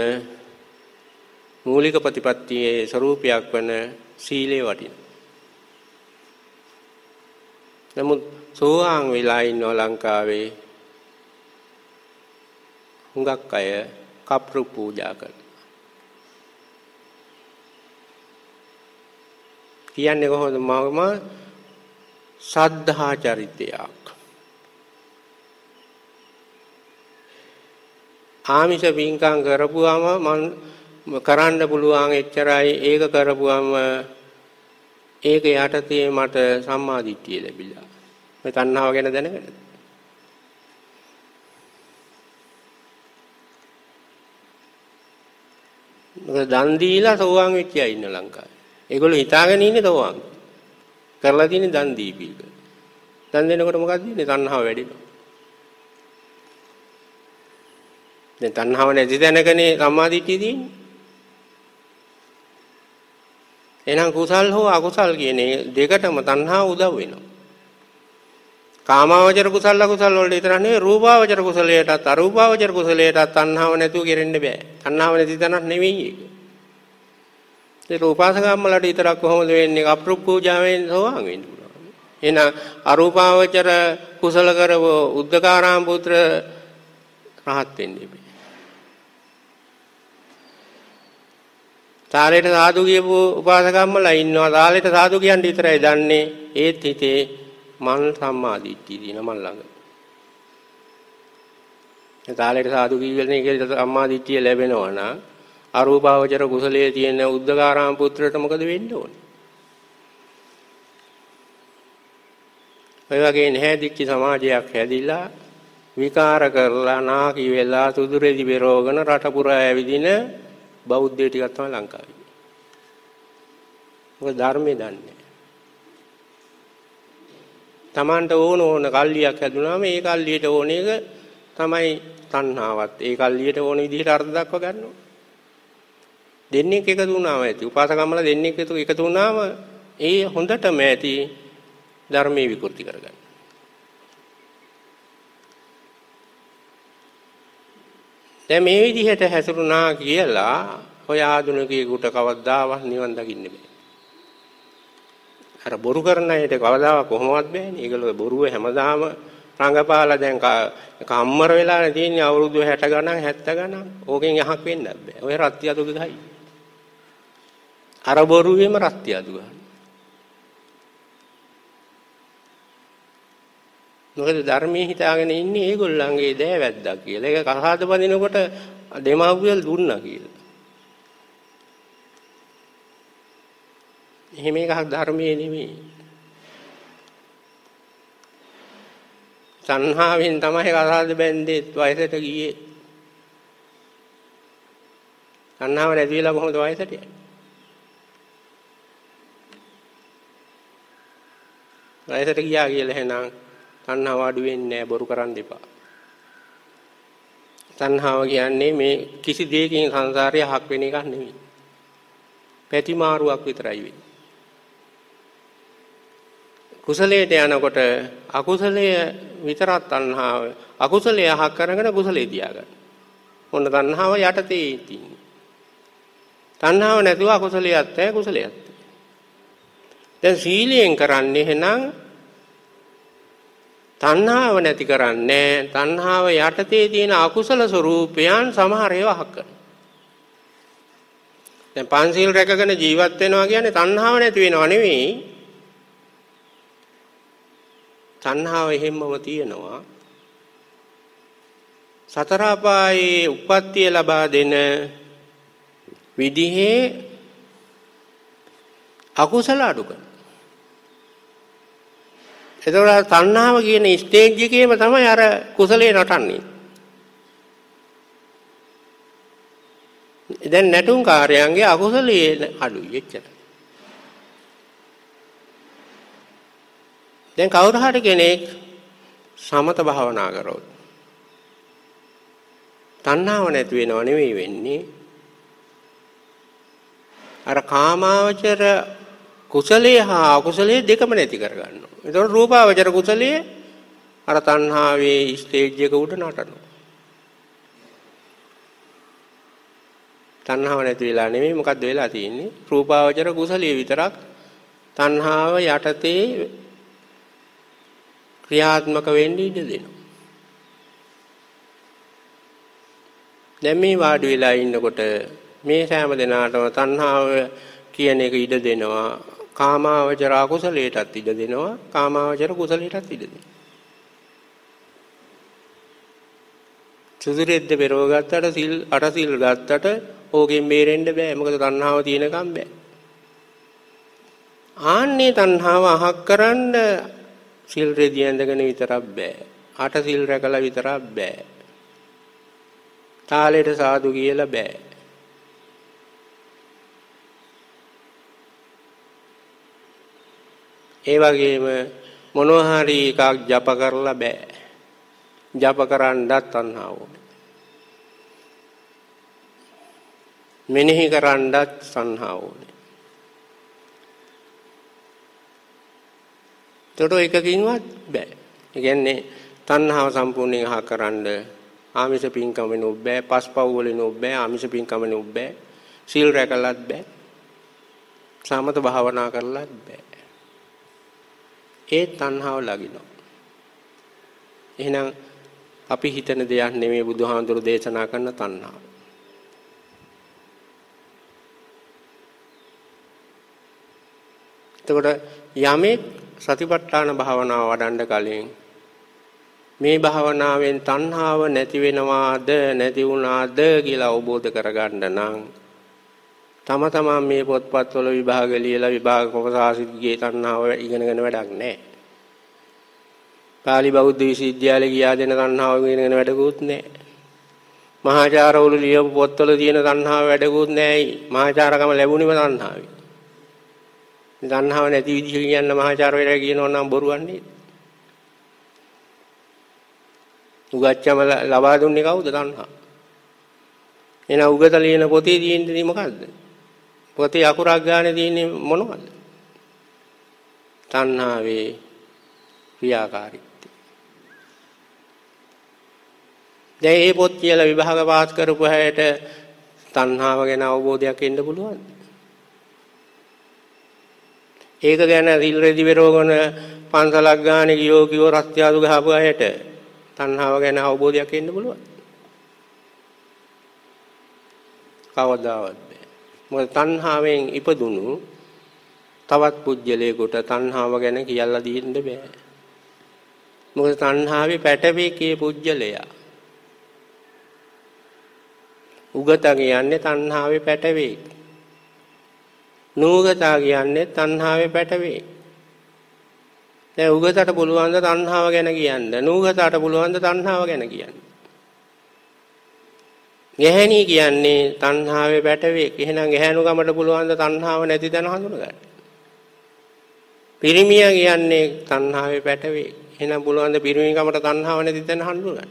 මූලික ප්‍රතිපත්තියේ ස්වરૂපයක් වන සීලය වටින. නමුත් සෝවාන් වෙලා ඉන්නව ලංකාවේ හුඟක් අය කප්රු පූජා කරනවා. කියන්නේ කොහොමද මම සද්ධා චරිතයක් ආමිෂ පින්කම් කරපුවාම මම කරන්න පුළුවන් එච්චරයි ඒක කරපුවාම ඒක යටතේ මට සම්මාදිට්ඨිය ලැබිලා මේ තණ්හාව ගැන දැනගන්න මොකද දන් දීලා සෝවාන් වෙච්ච අය ඉන්න ලංකාවේ. ඒගොල්ලෝ හිතාගෙන ඉන්නේ සෝවාන්. කරලා තියෙන්නේ දන් දීපීක. දන් දෙනකොට මොකක්ද වෙන්නේ? තණ්හාව වැඩිනවා. දැන් තණ්හාව නැති තැනකනේ සම්මාදිට්ඨිය තියෙන්නේ. එහෙනම් කුසල් හෝ අකුසල් කියන දෙකටම තණ්හාව උදව් වෙනවා. කාමාවචර කුසල අකුසල් වලට විතර නෙවෙයි රූපාවචර කුසලයටත් අරූපාවචර කුසලයටත් තණ්හාව නැතුව කෙරෙන්න බෑ. තණ්හාව නැති තැනක් නෙවෙයි ඒක. ඒ රූපාසකම්මලට විතරක් කොහොමද වෙන්නේ? අප්‍රුප් පූජාවෙන් සෝවාන් වෙන්න පුළුවන්. එහෙනම් අරූපාවචර කුසල කරව උද්දකාරාම පුත්‍ර රහත් වෙන්නේ තාලෙට සාදු කියපු උපාසකම්මලා ඉන්නවා. තාලෙට සාදු කියන්නේ විතරයි දන්නේ. ඒත් හිතේ මල් සම්මාදිට්ඨිය තියෙන මල් ළඟ. ඒ තාලෙට සාදු කියවලනේ කියලා සම්මාදිට්ඨිය ලැබෙනවා නම් අරූපාවචර කුසලයේ තියෙන උද්දකාරාම පුත්‍රට මොකද වෙන්න ඕනේ? ඔය වගේ නැහැදිච්ච සමාජයක් හැදිලා විකාර කරලා නාකි වෙලා සුදුරෙදි බෙරෝගෙන රට පුරා ඇවිදින බෞද්ධය ටිකක් තමයි ලංකාවේ. මොකද ධර්මයේ දන්නේ. Tamanට ඕන ඕන කල්ලියක් හැදුනාම ඒ කල්ලියට ඕන එක තමයි තණ්හාවත්. ඒ කල්ලියට ඕන විදිහට අර්ථ දක්ව ගන්නවා. දෙන්නෙක් එකතු වුණාම ඇති. උපාසකම්මල දෙන්නෙක් එකතු වුණාම ඒ හොඳටම ඇති ධර්මයේ විකෘති කරගන්න. දැන් මේ විදිහට හැසිරුණා කියලා ඔය ආධුනිකයෙකුට කවදාවත් නිවන් දකින්න බෑ. අර බොරු කරන අයට කවදාවත් කොහොමවත් බෑනේ. ඒගොල්ලෝ බොරුව හැමදාම රංගපාලා දැන් කම්මර වෙලා තියෙන්නේ අවුරුදු 60 ගණන් 70 ගණන්. ඕකෙන් යහක් වෙන්නත් බෑ. ඔය රත්ති අදුග ගහයි. අර බොරුවේම රත්ති අදුග ගහනවා. මොකද ධර්මයේ හිතාගෙන ඉන්නේ ඒගොල්ලන්ගේ දෑවැද්දක් කියලා. ඒක කහාද බඳිනකොට දෙමාපියල් දුන්නා කියලා. එහෙම එකක් ධර්මයේ නෙමෙයි. සංහාවෙන් තමයි කහාද බැන්දේ වයසට ගියේ. සංහාව නැති වෙලා කොහොමද වයසට යන්නේ? වයසට ගියා කියලා එහෙනම් තණ්හාව අඩු වෙන්නේ නැහැ බොරු කරන්න එපා. තණ්හාව කියන්නේ මේ කිසි දෙයකින් සංසාරය හක් වෙන එකක් නෙවෙයි. පැතිමාරුවක් විතරයි වෙන්නේ. කුසලයට යනකොට අකුසලය විතරක් තණ්හාව අකුසලය හක් කරගෙන කුසලේ තියාගන්න. ඔන්න තණ්හාව යටතේ තියෙන්නේ. තණ්හාව නැතුව අකුසලයක් නැහැ කුසලයක්. දැන් සීලයෙන් කරන්නේ එහෙනම් තණ්හාව නැති කරන්නේ තණ්හාව යටතේ තියෙන අකුසල ස්වરૂපයන් සමහර ඒවා හක් කරනවා. දැන් පංචශීල රැකගෙන ජීවත් වෙනවා කියන්නේ තණ්හාව නැති වෙනව නෙවෙයි. තණ්හාව එහෙම්මම තියෙනවා. සතර අපායේ උප්පත්තිය ලබා දෙන විදිහේ අකුසල අඩු කරනවා. එතකොට තණ්හාව කියන ස්ටේජ් එකේම තමයි අර කුසලේ නටන්නේ. දැන් නැටුම් කාර්යයන්ගේ අකුසලයේ අඩුයි එච්චර. දැන් කවුරු හරි කෙනෙක් සමත භාවනා කරොත් තණ්හාව නැති වෙනව නෙවෙයි වෙන්නේ අර කාමාවචර කුසලයේ හා අකුසලයේ දෙකම නැති කරගන්නවා. එතකොට රූපාවචර කුසලයේ අර තණ්හාවේ ස්ටේජ් එක උඩ නටනවා. තණ්හාව නැති වෙලා නෙමෙයි මොකද්ද වෙලා තියෙන්නේ? රූපාවචර කුසලයේ විතරක් තණ්හාව යටතේ ක්‍රියාත්මක වෙන්න ඉඩ දෙනවා. දැන් මේ වාඩි වෙලා ඉන්නකොට මේ සෑම දිනාටම තණ්හාව කියන එක ඉඩ දෙනවා කාමාවචර අකුසලයටත් ඉඩ දෙනවා කාමාවචර කුසලයටත් ඉඩ දෙනවා. සුදුරෙද්ද පෙරව ගත්තට සිල් අට සිල් ගත්තට ඕකෙන් බේරෙන්න බෑ. මොකද තණ්හාව තියෙනකම් බෑ. ආන්නේ තණ්හාව අහක් කරන්න සිල් රෙදි ඇඳගෙන විතරක් බෑ. අට සිල් රැකලා විතරක් බෑ. තාලෙට සාදු කියලා බෑ. ඒ වගේම මොනවා හරි එකක් ජප කරලා බෑ. ජප කරන්නත් තණ්හාව ඕනේ. මෙනෙහි කරන්නත් තණ්හාව ඕනේ. ඒතකොට එකකින්වත් බෑ. ඒ කියන්නේ තණ්හාව සම්පූර්ණයෙන් අහකරන්න ආමිෂ පින්කම වෙනුත් බෑ, පස්පව් වලිනුත් බෑ, ආමිෂ පින්කම වෙනුත් බෑ. සීල් රැකලත් බෑ. සමත භාවනා කරලත් බෑ. ඒ තණ්හාව ලගිනවා. එහෙනම් අපි හිතන දෙයක් නෙමෙයි බුදුහාඳුරු දේශනා කරන තණ්හාව. එතකොට යමෙක් සතිපට්ඨාන භාවනාව වඩන්න කලින් මේ භාවනාවෙන් තණ්හාව නැති වෙනවාද නැති වුණාද කියලා අවබෝධ කරගන්න නම් තම තමන් මේ පොත්පත්වල විභාග ලියලා විභාග කොටසාසිගේ තණ්හාව ඉගෙනගෙන වැඩක් නැහැ. පාලි බෞද්ධ විශ්වවිද්‍යාලේ ගියා දෙන තණ්හාව ඉගෙනගෙන වැඩකුත් නැහැ. මහාචාර්යවරු ලියපු පොත්වල තියෙන තණ්හාව වැඩකුත් නැහැයි. මහාචාරකම ලැබුණේම තණ්හාවයි. තණ්හාව නැති විදිහ කියන්න මහාචාර්යවරු කියනවා නම් බොරුවක් නේද? උගච්චම ලබා දුන්නේ කවුද තණ්හා? එහෙනම් උගත ලියන පොතේ තියෙන්නේ මොකද්ද? පොතේ අකුරක් ගානේ තියෙන්නේ මොනවද? තණ්හාවේ ක්‍රියාකාරීත්වය. දැන් මේ පොත් කියලා විභාග පාස් කරපු හැයට තණ්හාව ගැන අවබෝධයක් එන්න පුළුවන්ද? ඒක ගැන සිල් රෙදි වෙරෝගන පන්සලක් ගානේ ගියෝ කිවෝ රත්යාදු ගහපු අයට තණ්හාව ගැන අවබෝධයක් එන්න පුළුවන්. කවදාවත් බෑ. මොකද තණ්හාවෙන් ඉපදුණු තවත් පුජ්‍යලයකට තණ්හාව ගැන කියලා දෙන්න බෑ. මොකද තණ්හාවේ පැටවේකේ පුජ්‍යලයා. උගත කියන්නේ තණ්හාවේ පැටවේක. නූගතා කියන්නේ තණ්හාවේ පැටවේ. දැන් උගතට පුළුවන් ද තණ්හාව ගැන කියන්න. නූගතට පුළුවන් ද තණ්හාව ගැන කියන්න. ගැහණි කියන්නේ තණ්හාවේ පැටවේ. එහෙනම් ගැහණුකමට පුළුවන් ද තණ්හාව නැති තැන හඳුනගන්න. පිරිමියා කියන්නේ තණ්හාවේ පැටවේ. එහෙනම් පුළුවන් ද පිරිමිකමට තණ්හාව නැති තැන හඳුනගන්න.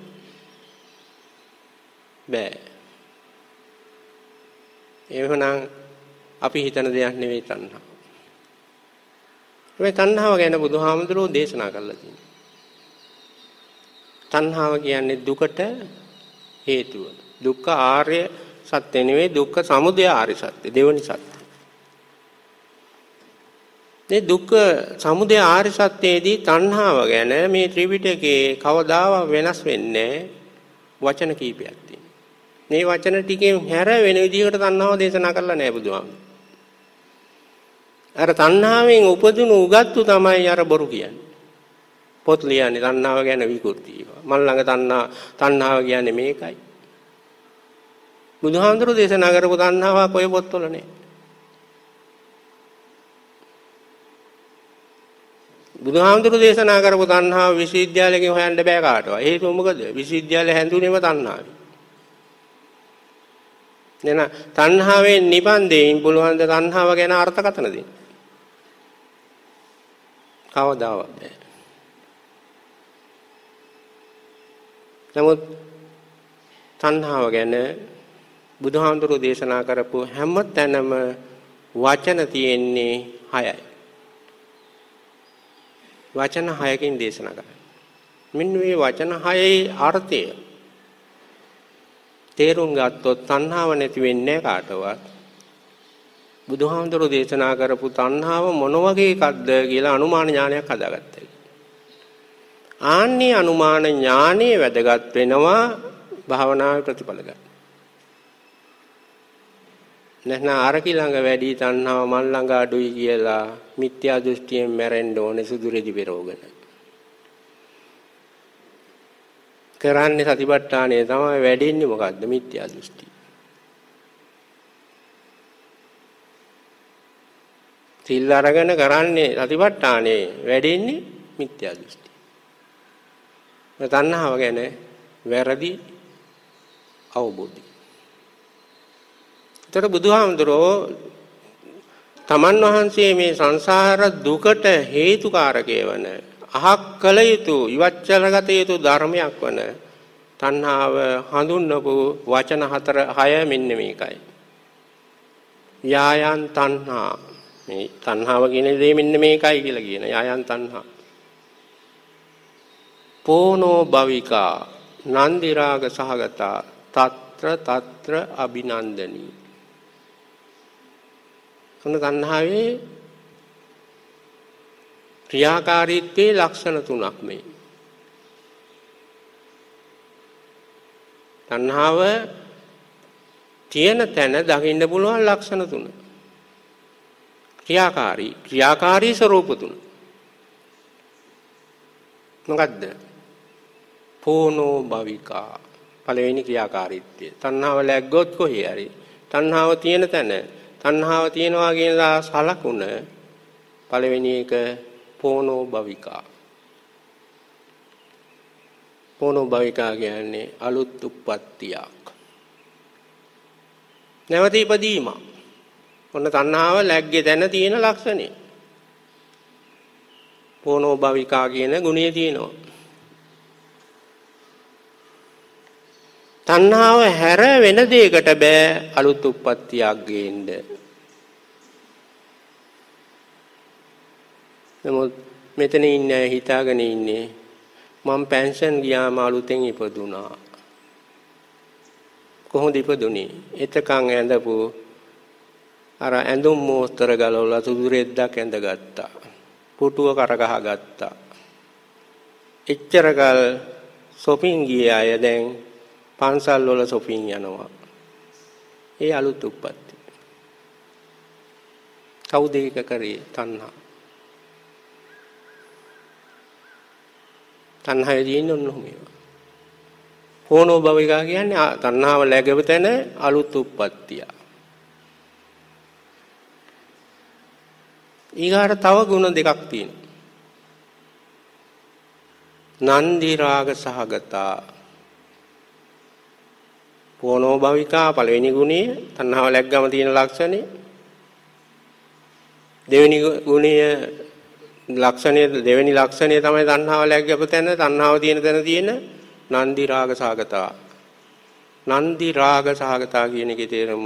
බෑ. එහෙනම් අපි හිතන දෙයක් නෙවෙයි තණ්හාව. මේ තණ්හාව ගැන බුදුහාමුදුරුවෝ දේශනා කළා තියෙනවා. තණ්හාව කියන්නේ දුකට හේතුව. දුක්ඛ ආර්ය සත්‍ය නෙවෙයි දුක්ඛ සමුදය ආර්ය සත්‍ය දෙවනි සත්‍ය. මේ දුක්ඛ සමුදය ආර්ය සත්‍යයේදී තණ්හාව ගැන මේ ත්‍රිපිටකේ කවදාවත් වෙනස් වෙන්නේ වචන කීපයක් තියෙනවා. මේ වචන ටිකෙන් හැර වෙන විදිහකට තණ්හාව දේශනා කරලා නැහැ බුදුහාමුදුරුවෝ. අර තණ්හාවෙන් උපදුණු උගත්තු තමයි අර බොරු කියන්නේ. පොත් ලියන්නේ තණ්හාව ගැන විකෘති. මල් ළඟ තණ්හා තණ්හාව කියන්නේ මේකයි. බුදුහාමුදුරු දේශනා කරපු තණ්හාවක් ඔය පොත්වල නෑ. බුදුහාමුදුරු දේශනා කරපු තණ්හාව විශ්වවිද්‍යාලයකින් හොයන්න බෑ කාටවත්. හේතුව මොකද? විශ්වවිද්‍යාලය හැඳුනේම තණ්හාවයි. නේන තණ්හාවෙන් නිවන් දෙයින් පුළුවන් ද තණ්හාව ගැන අර්ථකථන දෙන්න. කවදාවත් බෑ. නමුත් තණ්හාව ගැන බුදුහාමුදුරුවෝ දේශනා කරපු හැම තැනම වචන තියෙන්නේ 6යි. වචන 6කින් දේශනා කරා. මෙන්න මේ වචන 6ේ අර්ථය තේරුම් ගත්තොත් තණ්හාව නැති වෙන්නේ කාටවත්. බුදුහාමුදුරෝ දේශනා කරපු තණ්හාව මොන වගේ එකක්ද කියලා අනුමාන ඥානයක් හදාගත්තා. ආන්නේ අනුමාන ඥානයේ වැදගත් වෙනවා භාවනාවේ ප්‍රතිඵල ගන්න. නැත්නම් අරකි ළඟ වැඩි තණ්හාව මල් ළඟ අඩුයි කියලා මිත්‍යා දෘෂ්ටියෙන් මැරෙන්න ඕනේ සුදුරෙදි පෙරෝගන. කරන්නේ සතිපට්ඨානය තමයි වැඩෙන්නේ මොකද්ද මිත්‍යා දෘෂ්ටි. සිල් අරගෙන කරන්නේ සතිපට්ඨානේ වැඩෙන්නේ මිත්‍යා දෘෂ්ටි. තණ්හාව ගැන වැරදි අවබෝධය. ඒතර බුදුහාමුදුරෝ තමන් වහන්සේ මේ සංසාර දුකට හේතුකාරකය වන අහක් කළ යුතු ඉවච්චලගත යුතු ධර්මයක් වන තණ්හාව හඳුන්වපු වචන හතර හය මෙන්න මේකයි. යායන් තණ්හා මේ තණ්හාව කියන දේ මෙන්න මේකයි කියලා කියන යායන් තණ්හා. පෝනෝ භවිකා නන්දි රාග සහගතා తත්‍ර తත්‍ර අභිනන්දනී. ඔන්න තණ්හාවේ ක්‍රියාකාරීත්වයේ ලක්ෂණ තුනක් මේ. තණ්හාව තියෙන තැන දකින්න පුළුවන් ලක්ෂණ තුන. ක්‍රියාකාරී ක්‍රියාකාරී ස්වરૂප තුන. මොකද්ද? පෝනෝ භවිකා පළවෙනි ක්‍රියාකාරීත්වය. තණ්හාව läග්ගොත් කොහේ හරි තණ්හාව තියෙන තැන තණ්හාව තියෙනවා කියලා සලකුණ පළවෙනි එක පෝනෝ භවිකා. පෝනෝ භවිකා කියන්නේ අලුත් උප්පත්තියක්. නැවත ඉපදීම. ඔන්න තණ්හාව läග්ගේ තැන තියෙන ලක්ෂණය. පෝනෝ භවිකා කියන ගුණය තියෙනවා. තණ්හාව හැර වෙන දෙයකට බෑ අලුත් උප්පත්තියක් ගේන්න නමුත් මෙතන ඉන්න අය හිතාගෙන ඉන්නේ මම පෙන්ෂන් ගියාම අලුතෙන් ඉපදුනා. කොහොමද ඉපදුනේ? එතකන් ඇඳපු අර ඇඳුම් මෝස්තර ගලවලා සුදු රෙද්දක් ඇඳගත්තා. පුටුව කරගහ ගත්තා. එච්චරකල් shopping ගිය අය දැන් පන්සල් වල shopping යනවා. ඒ අලුත් උප්පත්ති. කවුද ඒක කරේ? තණ්හා. තණ්හාවේ තියෙන්නේ ඔන්න ඔහොම ඒවා. පෝනෝ භවිකා කියන්නේ තණ්හාව läගව තැන අලුත් උප්පත්තිය. ඊගාට තව ගුණ දෙකක් තියෙනවා. නන්දි රාග සහගතා පෝනෝ භවිකා පළවෙනි ගුණය තණ්හාව läග්ගම තියෙන ලක්ෂණය. දෙවෙනි ගුණය ලක්ෂණය දෙවෙනි ලක්ෂණය තමයි තණ්හාව läග්ගප තැන. තණ්හාව තියෙන තැන තියෙන නන්දි රාග සාගතා. නන්දි රාග සාගතා කියන එකේ තේරුම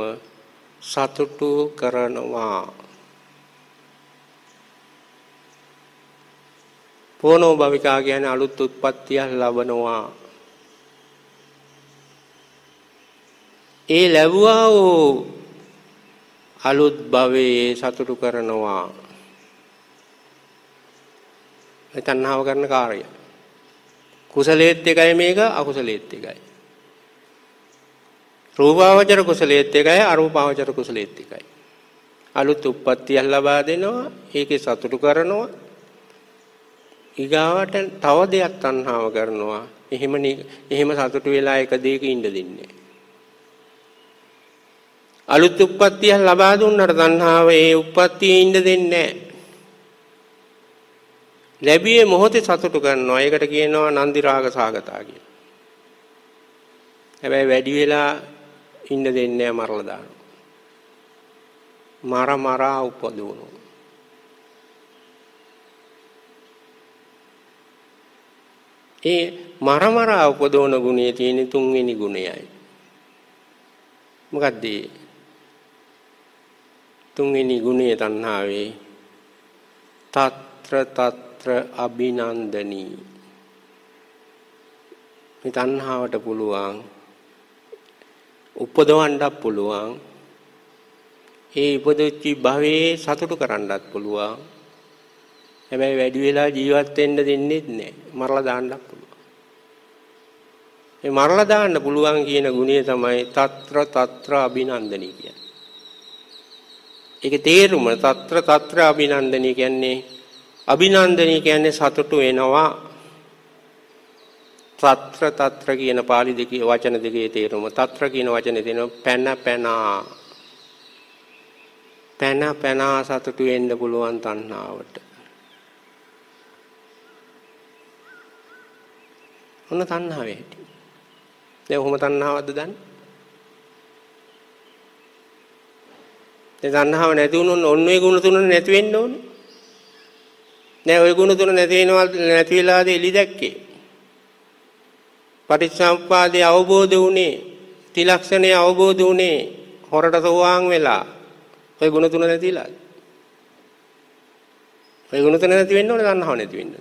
සතුටු කරනවා. පොනෝ භවිකා කියන්නේ අලුත් උත්පත්තියක් ලබනවා. ඒ ලැබුවා වූ අලුත් භවයේ සතුටු කරනවා ඒ තණ්හාව කරන කාර්යය. කුසලයේත් එකයි මේක අකුසලයේත් එකයි. රූපාවචර කුසලයේත් එකයි අරූපාවචර කුසලයේත් එකයි. අලුත් උප්පත්තියක් ලබා දෙනවා ඒකේ සතුටු කරනවා ඊගාවට තව දෙයක් තණ්හාව කරනවා එහෙම එහෙම සතුටු වෙලා එක දෙයක ඉන්න දෙන්නේ අලුත් උප්පත්තියක් ලබා දුන්නට තණ්හාව ඒ උප්පත්තියේ ඉන්න දෙන්නේ නැහැ ලැබියේ මොහොතේ සතුටු කරනවා. ඒකට කියනවා නන්දි රාග සාගතා කියලා. හැබැයි වැඩි වෙලා ඉන්න දෙන්නේ නැහැ මරලා දානවා. මර මරා උපදවනවා. ඒ මර මරා උපදවන ගුණයේ තියෙන තුන්වෙනි ගුණයයි. මොකද්ද තුන්වෙනි ගුණය තණ්හාවේ తත්‍ර తත්‍ර අභිනන්දනී. මේ තණ්හාවට පුළුවන් උපදවන්නත් පුළුවන් ඒ උපදෙච්චි භවයේ සතුටු කරන්නත් පුළුවන්. හැබැයි වැඩි වෙලා ජීවත් වෙන්න දෙන්නේ නැහැ මරලා දාන්නත් පුළුවන්. මේ මරලා දාන්න පුළුවන් කියන ගුණය තමයි తත්‍ර తත්‍ර අභිනන්දනී කියන්නේ. ඒකේ තේරුම తත්‍ර తත්‍ර අභිනන්දනය කියන්නේ අභිනන්දනය කියන්නේ සතුටු වෙනවා. తත්‍ර తත්‍ර කියන pāli දෙකේ වචන දෙකේ තේරුම తත්‍ර කියන වචනේ තේරුම පැන පැනා පැන පැනා සතුටු වෙන්න පුළුවන් තණ්හාවට. ඔන්න තණ්හාවේ හැටි. දැන් ඔහොම තණ්හාවක්ද දන්නේ? ඒ තණ්හාව නැති වුණොත් ඔන්න ඔය ගුණ තුන නැති වෙන්න ඕනේ. නෑ ඔය ගුණ තුන නැති වෙනවා නැති වෙලාද එලි දැක්කේ. පටිච්චසමුප්පාදේ අවබෝධ වුණේ තිලක්ෂණේ අවබෝධ වුණේ හොරට සෝවාන් වෙලා ඔය ගුණ තුන නැතිලාද. ඔය ගුණ තුන නැති වෙන්න ඕනේ තණ්හාව නැති වෙන්න.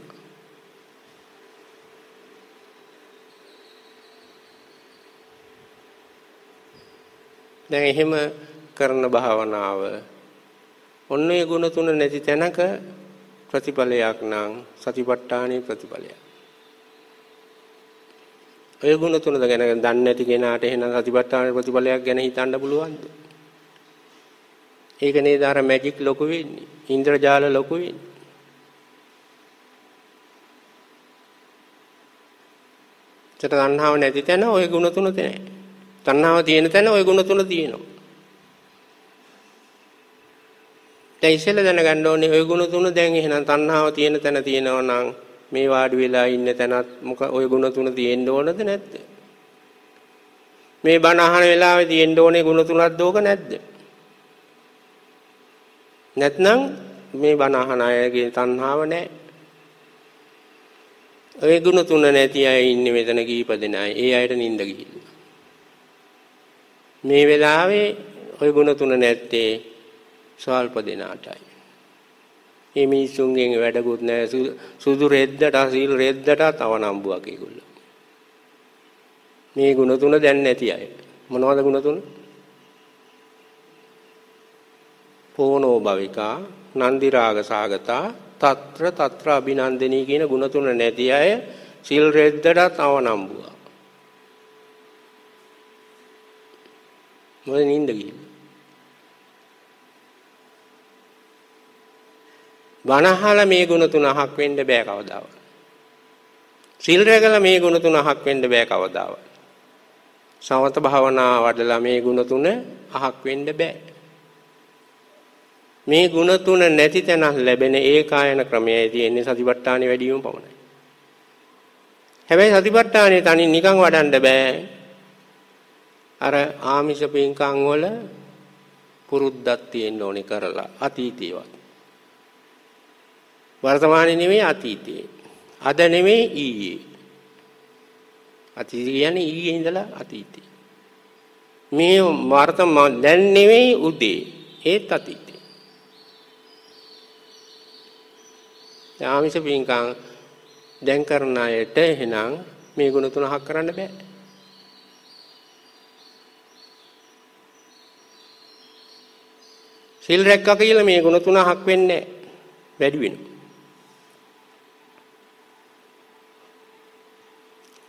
දැන් එහෙම කරන භාවනාව ඔන්න ඒ ගුණ තුන නැති තැනක ප්‍රතිඵලයක් නම් සතිපට්ඨානයේ ප්‍රතිඵලයක්. ඔය ගුණ තුනද ගැන දන්නේ නැති කෙනාට එහෙනම් සතිපට්ඨාන ප්‍රතිඵලයක් ගැන හිතන්න පුළුවන්ද? ඒක නේද අර මැජික් ලොකු වෙන්නේ. ඉන්ද්‍රජාල ලොකු වෙන්නේ. චට තණ්හාව නැති තැන ওই ගුණ තුන නැහැ. තණ්හාව තියෙන තැන ওই ගුණ තුන තියෙනවා. දැන් ඉස්සෙල්ලා දැනගන්න ඕනේ ওই ගුණ තුන දැන් එහෙනම් තණ්හාව තියෙන තැන තියෙනවා නම් මේ වාඩි වෙලා ඉන්න තැනත් මොක ওই ගුණ තුන තියෙන්න ඕනද නැද්ද? මේ බණ අහන වෙලාවේ තියෙන්න ඕනේ ගුණ තුනක් දෝක නැද්ද? නැත්නම් මේ බණ අහන අයගේ තණ්හාව නැහැ. ওই ගුණ තුන නැති අය ඉන්නේ මෙතන කීප දෙනයි. ඒ අයට නිින්ද ගිහිල්ලා. මේ වෙලාවේ ওই ගුණ තුන නැත්තේ ස්වල්ප දෙනාටයි. මේ මිනිසුන්ගෙන් වැඩකුත් නැහැ සුදු රෙද්දට සීල් රෙද්දට අවනම්බුවක් ඒගොල්ලෝ. මේ ගුණ තුන දැන් නැති අය. මොනවද ගුණ තුන? පෝනෝ භවිකා නන්දි රාග සාගතා తත්‍ර తත්‍ර අභිනන්දනී කියන ගුණ තුන නැති අය සීල් රෙද්දට අවනම්බුවක්. මොකද නින්ද ගිහින් බණහල මේ ගුණ තුන අහක් වෙන්න බෑ කවදාවත්. සිල් රැකලා මේ ගුණ තුන අහක් වෙන්න බෑ කවදාවත්. සමත භාවනා වඩලා මේ ගුණ තුන අහක් වෙන්න බෑ. මේ ගුණ තුන නැති තැන ලැබෙන ඒකායන ක්‍රමයයි තියෙන්නේ සතිපට්ඨානෙ වැඩි වීම පමණයි. හැබැයි සතිපට්ඨානෙ තනින් නිකන් වඩන්න බෑ. අර ආමිෂ පින්කම් වල පුරුද්දක් තියෙන්න ඕනේ කරලා අතීතේවත්. වර්තමානයේ නෙමෙයි අතීතයේ. අද නෙමෙයි ඊයේ. අතීතය කියන්නේ ඊයේ ඉඳලා අතීතේ. මේ වර්තමාන දැන් නෙමෙයි උදේ. ඒත් අතීතේ. ආමිෂ පින්කම් දැන් කරන අයට එහෙනම් මේ ගුණ තුනක් කරන්න බෑ. සිල් රැක්කා කියලා මේ ගුණ තුනක් වෙන්නේ වැඩි වෙනවා.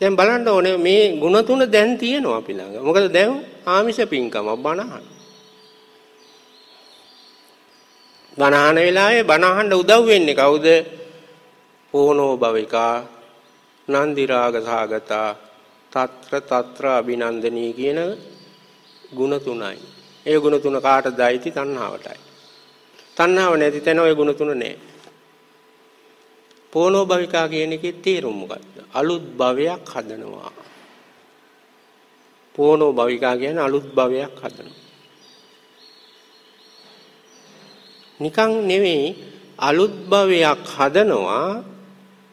දැන් බලන්න ඕනේ මේ ಗುಣ තුන දැන් තියෙනවා අපි ළඟ. මොකද දැන් ආමිෂ පින්කම බණහන්. බණහන වෙලාවේ බණහන්න උදව් වෙන්නේ කවුද? ඕනෝ භවිකා නන්දි රාග සාගතා తත්‍ර తත්‍ර අභිනන්දනී කියන ಗುಣ තුනයි. ඒ ಗುಣ තුන කාටද අයිති? තණ්හාවටයි. තණ්හාව නැති තැන ওই ಗುಣ තුන නැහැ. පෝනෝ භවිකා කියන එකේ තේරුම මොකක්ද? අලුත් භවයක් හදනවා. පෝනෝ භවිකා කියන්නේ අලුත් භවයක් හදනවා. නිකන් නෙවෙයි අලුත් භවයක් හදනවා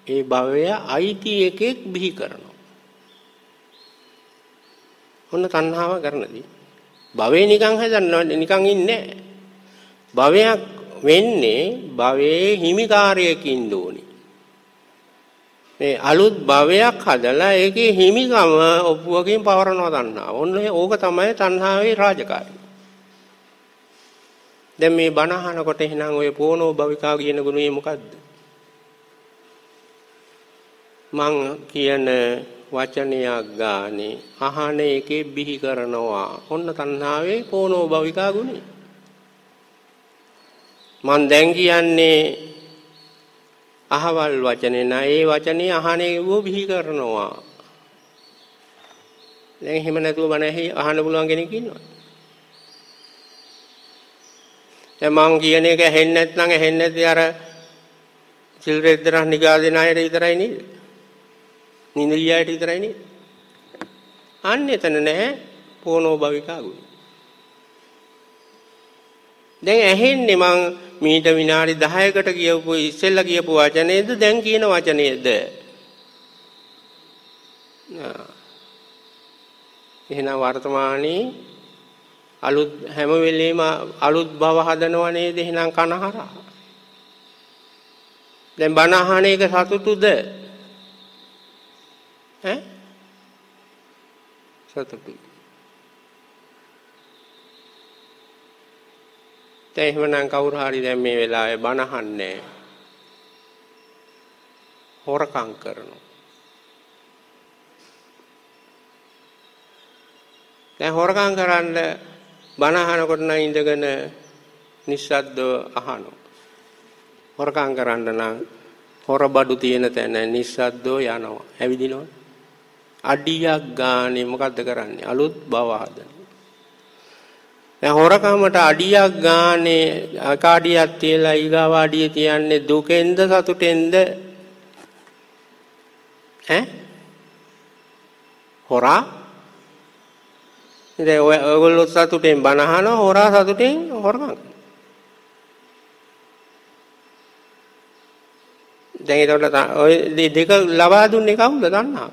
ඒ භවය අයිති එකෙක් බිහි කරනවා. ඔන්න තණ්හාව කරනදී භවේ නිකන් හදන්නව නිකන් ඉන්නේ භවයක් වෙන්නේ භවයේ හිමිකාරයකින් දෝනි. මේ අලුත් භවයක් හදලා ඒකේ හිමිකම ඔප්පුවකින් පවරනවා තණ්හාව. ඔන්න ඕක තමයි තණ්හාවේ රාජකාරිය. දැන් මේ බණ අහනකොට එහෙනම් ඔය පෝනෝ භවිකා කියන ගුණය මොකද්ද? මං කියන වචනයක් ගානේ අහන එකේ බිහි කරනවා. ඔන්න තණ්හාවේ පෝනෝ භවිකා ගුණය. මං දැන් කියන්නේ අහවල් වචනේ නෑ ඒ වචනේ අහන්නේ වෝ බිහි කරනවා. දැන් එහෙම නැතුව බණ ඇහි අහන්න පුළුවන් කෙනෙක් ඉන්නවද? දැන් මං කියන එක ඇහෙන්නේ නැත්නම් ඇහෙන්නේ නැති අර සිල් රෙද්දරන් නිගා දෙන අයට විතරයි නේද? නින්දියායට විතරයි නේද? අන්න එතන නැහැ පොනෝ භවිකා ගුණ. දැන් ඇහෙන්නේ මං මීට විනාඩි 10කට කියපු ඉස්සෙල්ලා කියපු වචනේද? දැන් කියන වචනේද? එහෙනම් වර්තමානයේ අලුත් හැම වෙලෙම අලුත් භව හදනව නේද? එහෙනම් කනහරා දැන් බණ අහන එක සතුටුද? ඈ? සතුටුයි. දැන් එහෙමනම් කවුරු හරි දැන් මේ වෙලාවේ බණ අහන්නේ හොරකම් කරනවා දැන් හොරකම් කරන්න බණ අහනකොට නම් ඉඳගෙන නිස්සද්දව අහනවා. හොරකම් කරන්න නම් හොරබඩු තියෙන තැන නිස්සද්දව යනවා. ඇවිදිනවා. අඩියක් ගානේ මොකද්ද කරන්නේ? අලුත් බව හදනවා. දැන් හොරකමට අඩියක් ගානේ අකාඩියක් තියලා ඊගාව අඩිය තියන්නේ දුකෙන්ද සතුටෙන්ද? ඈ? හොරා ඉතින් ඔය ඔයගොල්ලෝ සතුටෙන් බණ අහනවා හොරා සතුටෙන් හොරකම් දැන් ඒකට ඔය දෙක ලබා දුන්නේ කවුද දන්නා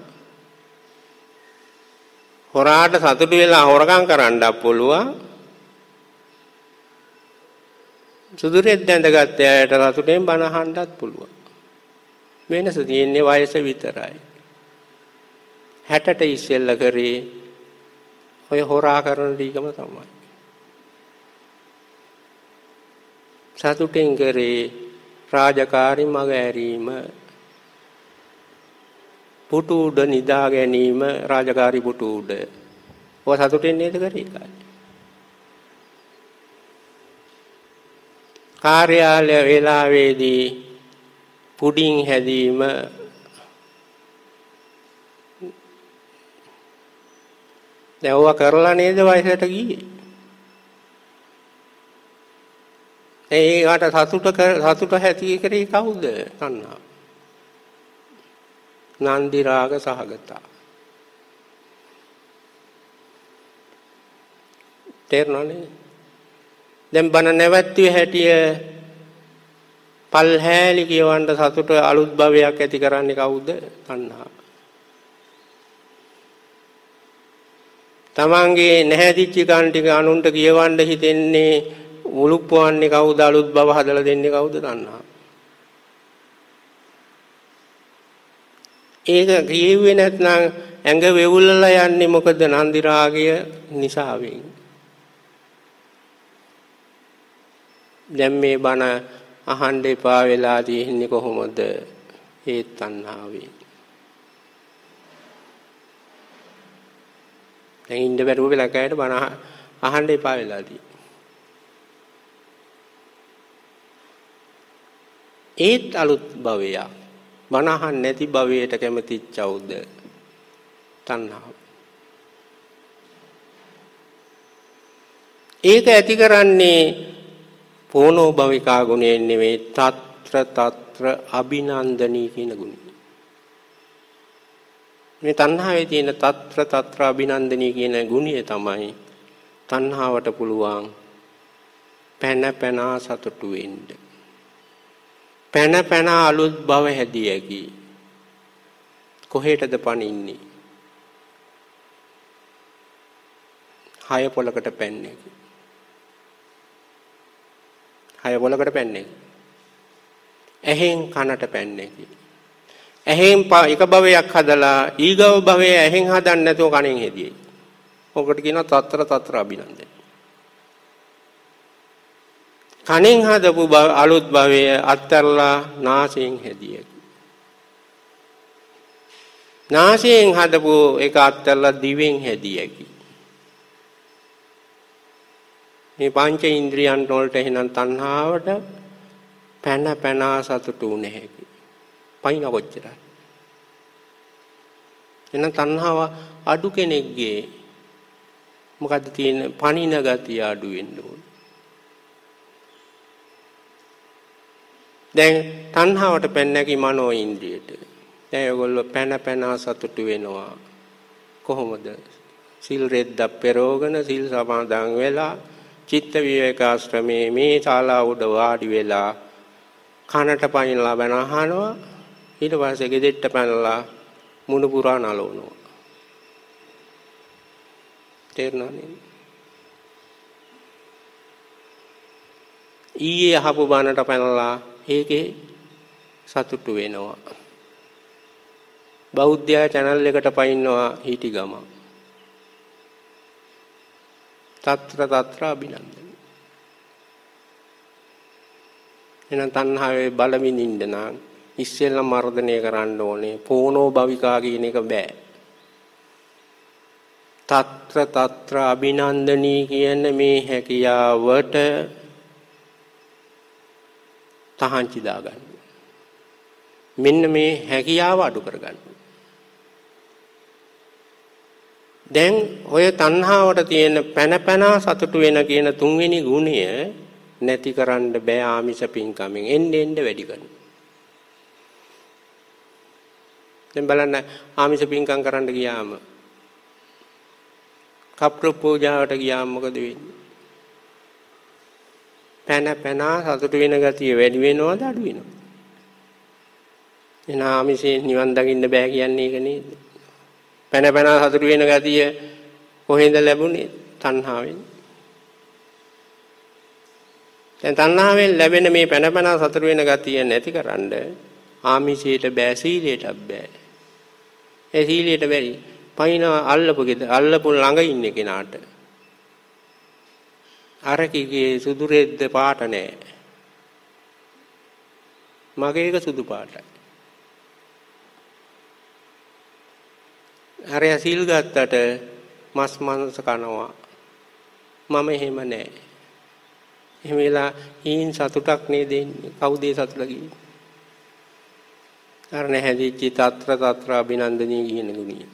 හොරාට සතුටු වෙලා හොරකම් කරන්නත් පුළුවන් සුදුරෙත් දැඳගත්ත අයට සතුටෙන් බණ අහන්නත් පුළුවන් වෙනස තියෙන්නේ වයස විතරයි 60ට ඉස්සෙල්ලා කරේ ඔය හොරා කරන දීගම තමයි. සතුටෙන් කරේ රාජකාරි මග ඇරීම පුටු උඩ නිදා ගැනීම රාජකාරි පුටු උඩ. ඔය සතුටෙන් නේද කරේ කාලේ. කාර්යාලය වේලාවේදී පුඩින් හැදීම දැන් ඕවා කරලා නේද වයසට ගියේ. ඒකට සතුට සතුට ඇති කරේ කවුද? තණ්හා. නන්දි රාග සහගතා. තේරෙනවනේ? දැන් බන නැවැත්විය හැටිය පල්හැලි කියවන්න සතුට අලුත් භවයක් ඇති කරන්නේ කවුද? තණ්හා. තමන්ගේ නැහැදිච්ච කන් ටික අනුන්ට කියවන්න හිතෙන්නේ මුලුප්පවන්නේ කවුද අලුත් බව හදලා දෙන්නේ කවුද දන්නවා. ඒක කියෙව්වේ නැත්නම් ඇඟ වෙවුලලා යන්නේ මොකද නන්දි රාගය නිසාවෙන්. දැන් මේ බණ අහන්න එපා වෙලා තියෙන්නේ කොහොමද? ඒ තණ්හාවෙන්. දැන් ඉන්න බැරුව වෙලා කෑයට බණ අහන්න එපා වෙලා තියෙනවා. ඒත් අලුත් භවයක්. බණ අහන්න නැති භවයට කැමතිච්චවුද? තණ්හාව. ඒක ඇති කරන්නේ පෝනෝභවිකා ගුණයෙන් නෙවෙයි తත්‍ර తත්‍ර අභිනන්දනී කියන ගුණය. මේ තණ්හාවේ තියෙන తත්‍ර తත්‍ර අභිනන්දනී කියන ගුණය තමයි තණ්හාවට පුළුවන් පැන පැනා සතුටු වෙන්න. පැන පැන අලුත් බව හැදී යකි. කොහෙටද පණින්නේ? හය පොලකට පැන්නේ. හය පොලකට පැන්නේ. ඇහෙන් කනට පැන්නේ. ඇහෙන් එක භවයක් හදලා ඊගව භවයේ ඇහෙන් හදන්න නැතුව කණෙන් හෙදියේ. ඔකට කියනවා తත්‍ර తත්‍ර අභිනන්දනය. කණෙන් හදපු අලුත් භවයේ අත්තරලා නාසයෙන් හෙදියේ. නාසයෙන් හදපු එක අත්තරලා දිවෙන් හෙදියකි. මේ පංච ඉන්ද්‍රියන් වලට එහෙනම් තණ්හාවට පැන පැන සතුටු නැහැ. පයින් කොච්චරයි. එහෙනම් තණ්හාව අඩු කෙනෙක්ගේ මොකද්ද තියෙන පණින ගතිය අඩු වෙන්න ඕන. දැන් තණ්හාවට පැන්නකි මනෝ ඉන්ද්‍රියට. දැන් ඔයගොල්ලෝ පැන පැන සතුටු වෙනවා. කොහොමද? සිල් රෙද්දක් පෙරෝගෙන සිල් සමාදන් වෙලා චිත්ත විවේකාශ්‍රමේ මේ ශාලාව උඩ වාඩි වෙලා කනට පයින්ලා බණ අහනවා. ඊට පස්සේ ගෙදෙට්ට පැනලා මුණු පුරා නලවනවා. තේරුණා නේද ඊයේ අහපු බණට පැනලා ඒකේ සතුටු වෙනවා. බෞද්ධයා channel එකට පයින්නවා හිටි ගම. තත්‍ර තත්‍ර අභිනන්දන. එන තණ්හාවේ බලමින් ඉන්න නම් ඉස්සෙල්ලා මර්ධනය කරන්න ඕනේ. පෝනෝ භවිකා කියන එක බෑ. තත්‍ර තත්‍ර අභිනන්දනී කියන මේ හැකියාවට තහංචි දාගන්න. මෙන්න මේ හැකියාව අඩු කරගන්න. දැන් ඔය තණ්හාවට තියෙන පැන පැනා සතුටු වෙන කියන තුන්වෙනි ගුණය නැති කරන්න බෑ ආමිෂ පින්කමෙන් එන්න එන්න වැඩි කරනවා. දැන් බලන්න ආමිෂ පින්කම් කරන්න ගියාම කප්‍ර පූජාවට ගියාම මොකද වෙන්නේ? පැන පැනා සතුටු වෙන ගතිය වැඩි වෙනවද අඩු වෙනවද? එන ආමිෂයෙන් නිවන් දකින්න බෑ කියන්නේ ඒක නේද? පැන පැන සතුටු වෙන ගතිය කොහෙන්ද ලැබුණේ? තණ්හාවෙන්. දැන් තණ්හාවෙන් ලැබෙන මේ පැන පැන සතුටු වෙන ගතිය නැතිකරන්න ආමිෂයට බෑ සීලයට බෑ. ඒ සීලයට බැරි. පයින් අල්ලපු ගෙද අල්ලපු ළඟ ඉන්න කෙනාට අරකිගේ සුදු රෙද්ද පාට නෑ. මගේ එක සුදු පාටයි. අරයා සීල් ගත්තට මස් මාංශ කනවා. මම එහෙම නෑ. එහෙම වෙලා ඊන් සතුටක් නේ දෙන්නේ. කවුද ඒ සතුට කියන්නේ? අර නැහැදිච්ච తත්‍ර తත්‍ර අභිනන්දනී කියන ගුණිය.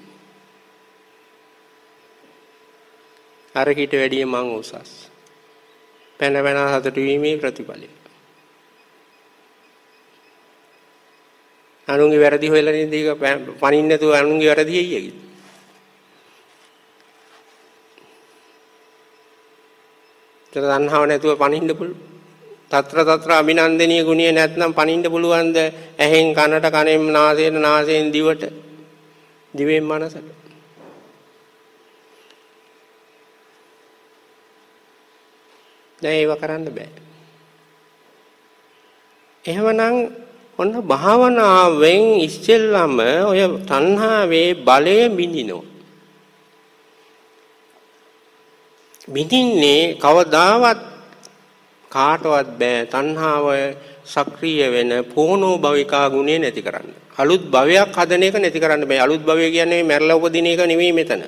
අර කිට වැඩිය මං උසස්. පැන පැන සතුට වීමේ ප්‍රතිඵලය. අනුන්ගේ වැරදි හොයලා නේද ඒක පණින්න නැතුව අනුන්ගේ වැරදි අයියා කිව්වා. ඒතර තණ්හාව නැතුව පණින්න පුළුවන්. తත්‍ර తත්‍ර අභිනන්දනීය ගුණය නැත්නම් පණින්න පුළුවන්ද? ඇහෙන් කනට කනෙන් නාසයෙන් නාසයෙන් දිවට දිවෙන් මනසට. දැන් ඒව කරන්න බෑ. එහෙමනම් ඔන්න භාවනාවෙන් ඉස්සෙල්ලම ඔය තණ්හාවේ බලය බිඳිනවා. බිඳින්නේ කවදාවත් කාටවත් බෑ තණ්හාව සක්‍රිය වෙන පෝනෝ භවිකා ගුණය නැති කරන්න. අලුත් භවයක් හදන එක නැති කරන්න බෑ. අලුත් භවය කියන්නේ මැරලා උපදින එක නෙවෙයි මෙතන.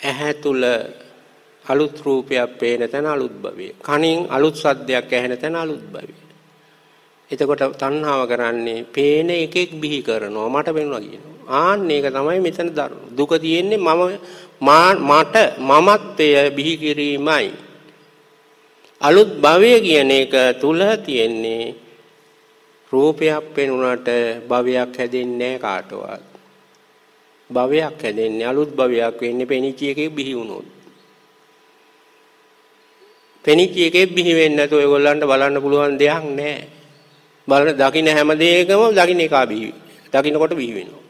ඇහැ තුල අලුත් රූපයක් පේන තැන අලුත් භවය. කනින් අලුත් සද්දයක් ඇහෙන තැන අලුත් භවය. එතකොට තණ්හාව කරන්නේ පේන එකෙක් බිහි කරනවා මට වෙනවා කියනවා. ආන්න ඒක තමයි මෙතන දරුණු. දුක තියෙන්නේ මම මට මමත්වය බිහි කිරීමයි. අලුත් භවය කියන එක තුල තියෙන්නේ රූපයක් පෙනුනට භවයක් හැදෙන්නේ කාටවත්. භවයක් හැදෙන්නේ අලුත් භවයක් වෙන්නේ පෙනිච්ච එකේ බිහි වුණොත්. පෙනිච්ච එකේ බිහි වෙන්නේ නැතුව ඒගොල්ලන්ට බලන්න පුළුවන් දෙයක් නැහැ. බලන දකින්න හැම දෙයකම දකින්න එක බිහි. දකින්නකොට බිහි වෙනවා.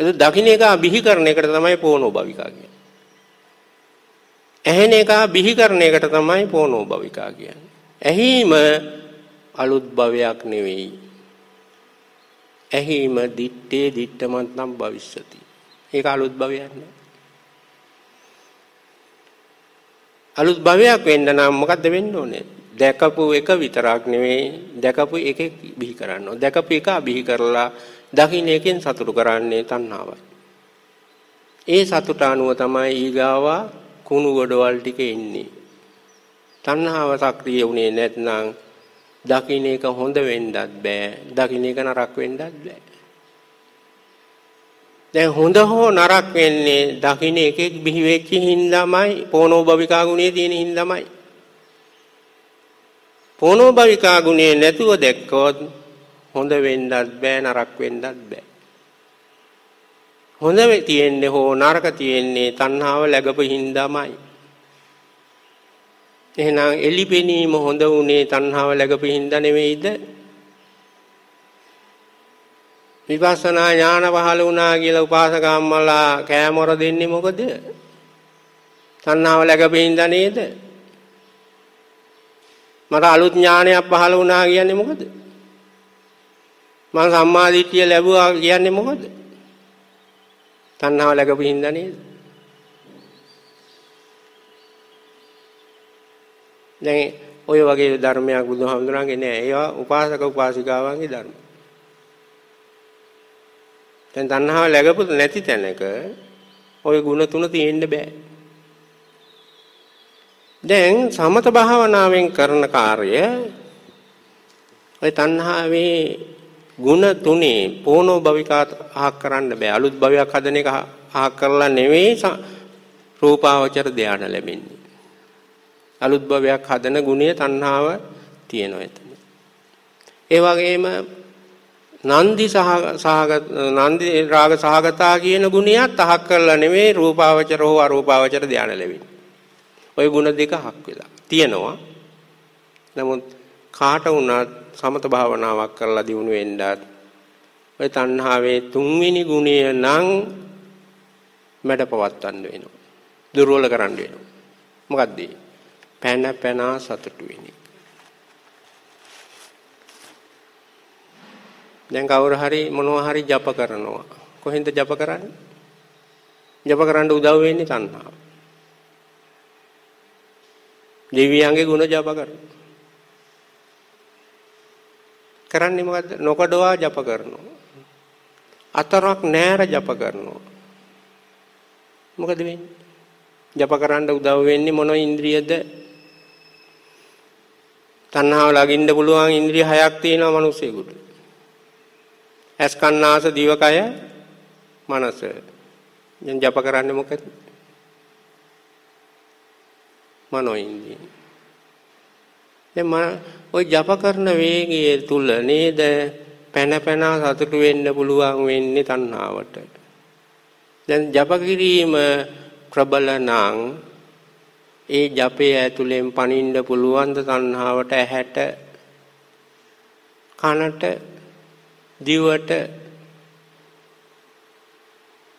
ඒක දකින්න එක බිහි කරන එකට තමයි පෝනෝ භවිකා කියන්නේ. ඇහෙන එක බිහි කරන එකට තමයි පෝනෝ භවිකා කියන්නේ. ඇහිම අලුත් භවයක් නෙවෙයි. ඇහිම දිත්තේ දිත්තමන්තම් භවිස්සති. ඒක අලුත් භවයක් නෑ. අලුත් භවයක් වෙන්න නම් මොකද්ද වෙන්න ඕනේ? දැකපු එක විතරක් නෙවෙයි දැකපු එකෙක් බිහි කරන්න ඕනේ. දැකපු එක බිහි කරලා දකින්න එකෙන් සතුටු කරන්නේ තණ්හාවයි. ඒ සතුට අනුව තමයි ඊගාවා කුණු ගොඩවල් ටික එන්නේ. තණ්හාව සක්‍රිය වුණේ නැත්නම් දකින්න එක හොඳ වෙන්නත් බෑ. දකින්න එක නරක වෙන්නත් බෑ. දැන් හොඳ හෝ නරක වෙන්නේ දකින්න එකෙක් බිහි වෙච්ච හින්දාමයි පොනෝ භවිකා ගුණයේ තියෙන හින්දාමයි පොනෝ භවිකා ගුණේ නැතුව දැක්කොත් හොඳ වෙන්නත් බෑ නරක වෙන්නත් බෑ හොඳ තියෙන්නේ හෝ නරක තියෙන්නේ තණ්හාව läගපු හින්දාමයි. එහෙනම් එලිපෙනීම හොඳ උනේ තණ්හාව läගපු හින්දා නෙවෙයිද? විපස්සනා ඥාන පහළ වුණා කියලා උපාසකම්මලා කෑමොර දෙන්නේ මොකද? තණ්හාව läගපින්ද නේද? මට අලුත් ඥානයක් පහළ වුණා කියන්නේ මොකද? මම සම්මාදිට්ඨිය ලැබුවා කියන්නේ මොකද? තණ්හාව läගපින්ද නේද? දැන් ඔය වගේ ධර්මයක් බුදුහාමුදුරන්ගේ නෑ. ඒවා උපාසක උපාසිකාවන්ගේ ධර්ම. දැන් තණ්හාව läගපු නැති තැනක ওই ಗುಣ තුන තියෙන්න බෑ. දැන් සමත භාවනාවෙන් කරන කාර්ය ওই තණ්හාවේ ಗುಣ තුනේ පෝනෝ භවිකා අහක් කරන්න බෑ. අලුත් භවයක් හදන එක අහක් කරලා නෙවෙයි රූපාවචර ධානය ලැබෙන්නේ. අලුත් භවයක් හදන ගුණය තණ්හාව තියෙනවා එතන. ඒ වගේම නන්දි සහගත නන්දි රාග සහගතා කියන ගුණයත් අහක් කරලා නෙමෙයි රූපාවචර හෝ අරූපාවචර ධානය ලැබෙන්නේ. ওই ගුණ දෙක හක් වෙලා තියෙනවා. නමුත් කාට වුණත් සමත භාවනාවක් කරලා දිනු වෙන්නත් ඔය තණ්හාවේ තුන්වෙනි ගුණය නම් මැඩ පවත්වන්න වෙනවා. දුර්වල කරන්න වෙනවා. මොකද්ද? පැන පැන සතුටු වෙන්නේ. දැන් කවුරු හරි මොනවා හරි ජප කරනවා. කොහෙන්ද ජප කරන්නේ? ජප කරන්න උදව් වෙන්නේ තණ්හාව. දෙවියන්ගේ ගුණ ජප කරනවා. කරන්නේ මොකද්ද? නොකඩවා ජප කරනවා. අතරක් නෑර ජප කරනවා. මොකද වෙන්නේ? ජප කරන්න උදව් වෙන්නේ මොන ඉන්ද්‍රියද? තණ්හාව ලගින්න පුළුවන් ඉන්ද්‍රිය හයක් තියෙනවා මිනිස්සෙකුට. ඇස් කන්නාස දිවකය මනස. දැන් ජප කරන්නේ මොකද? මනෝඉන්ද්‍රිය. දැන් මම ওই ජප කරන වේගය තුල නේද පැන පැන සතුටු වෙන්න පුළුවන් වෙන්නේ තණ්හාවට. දැන් ජප කිරීම ප්‍රබල නම් ඒ ජපයේ ඇතුලෙන් පනින්න පුළුවන් ද තණ්හාවට ඇහැට කනට දිවට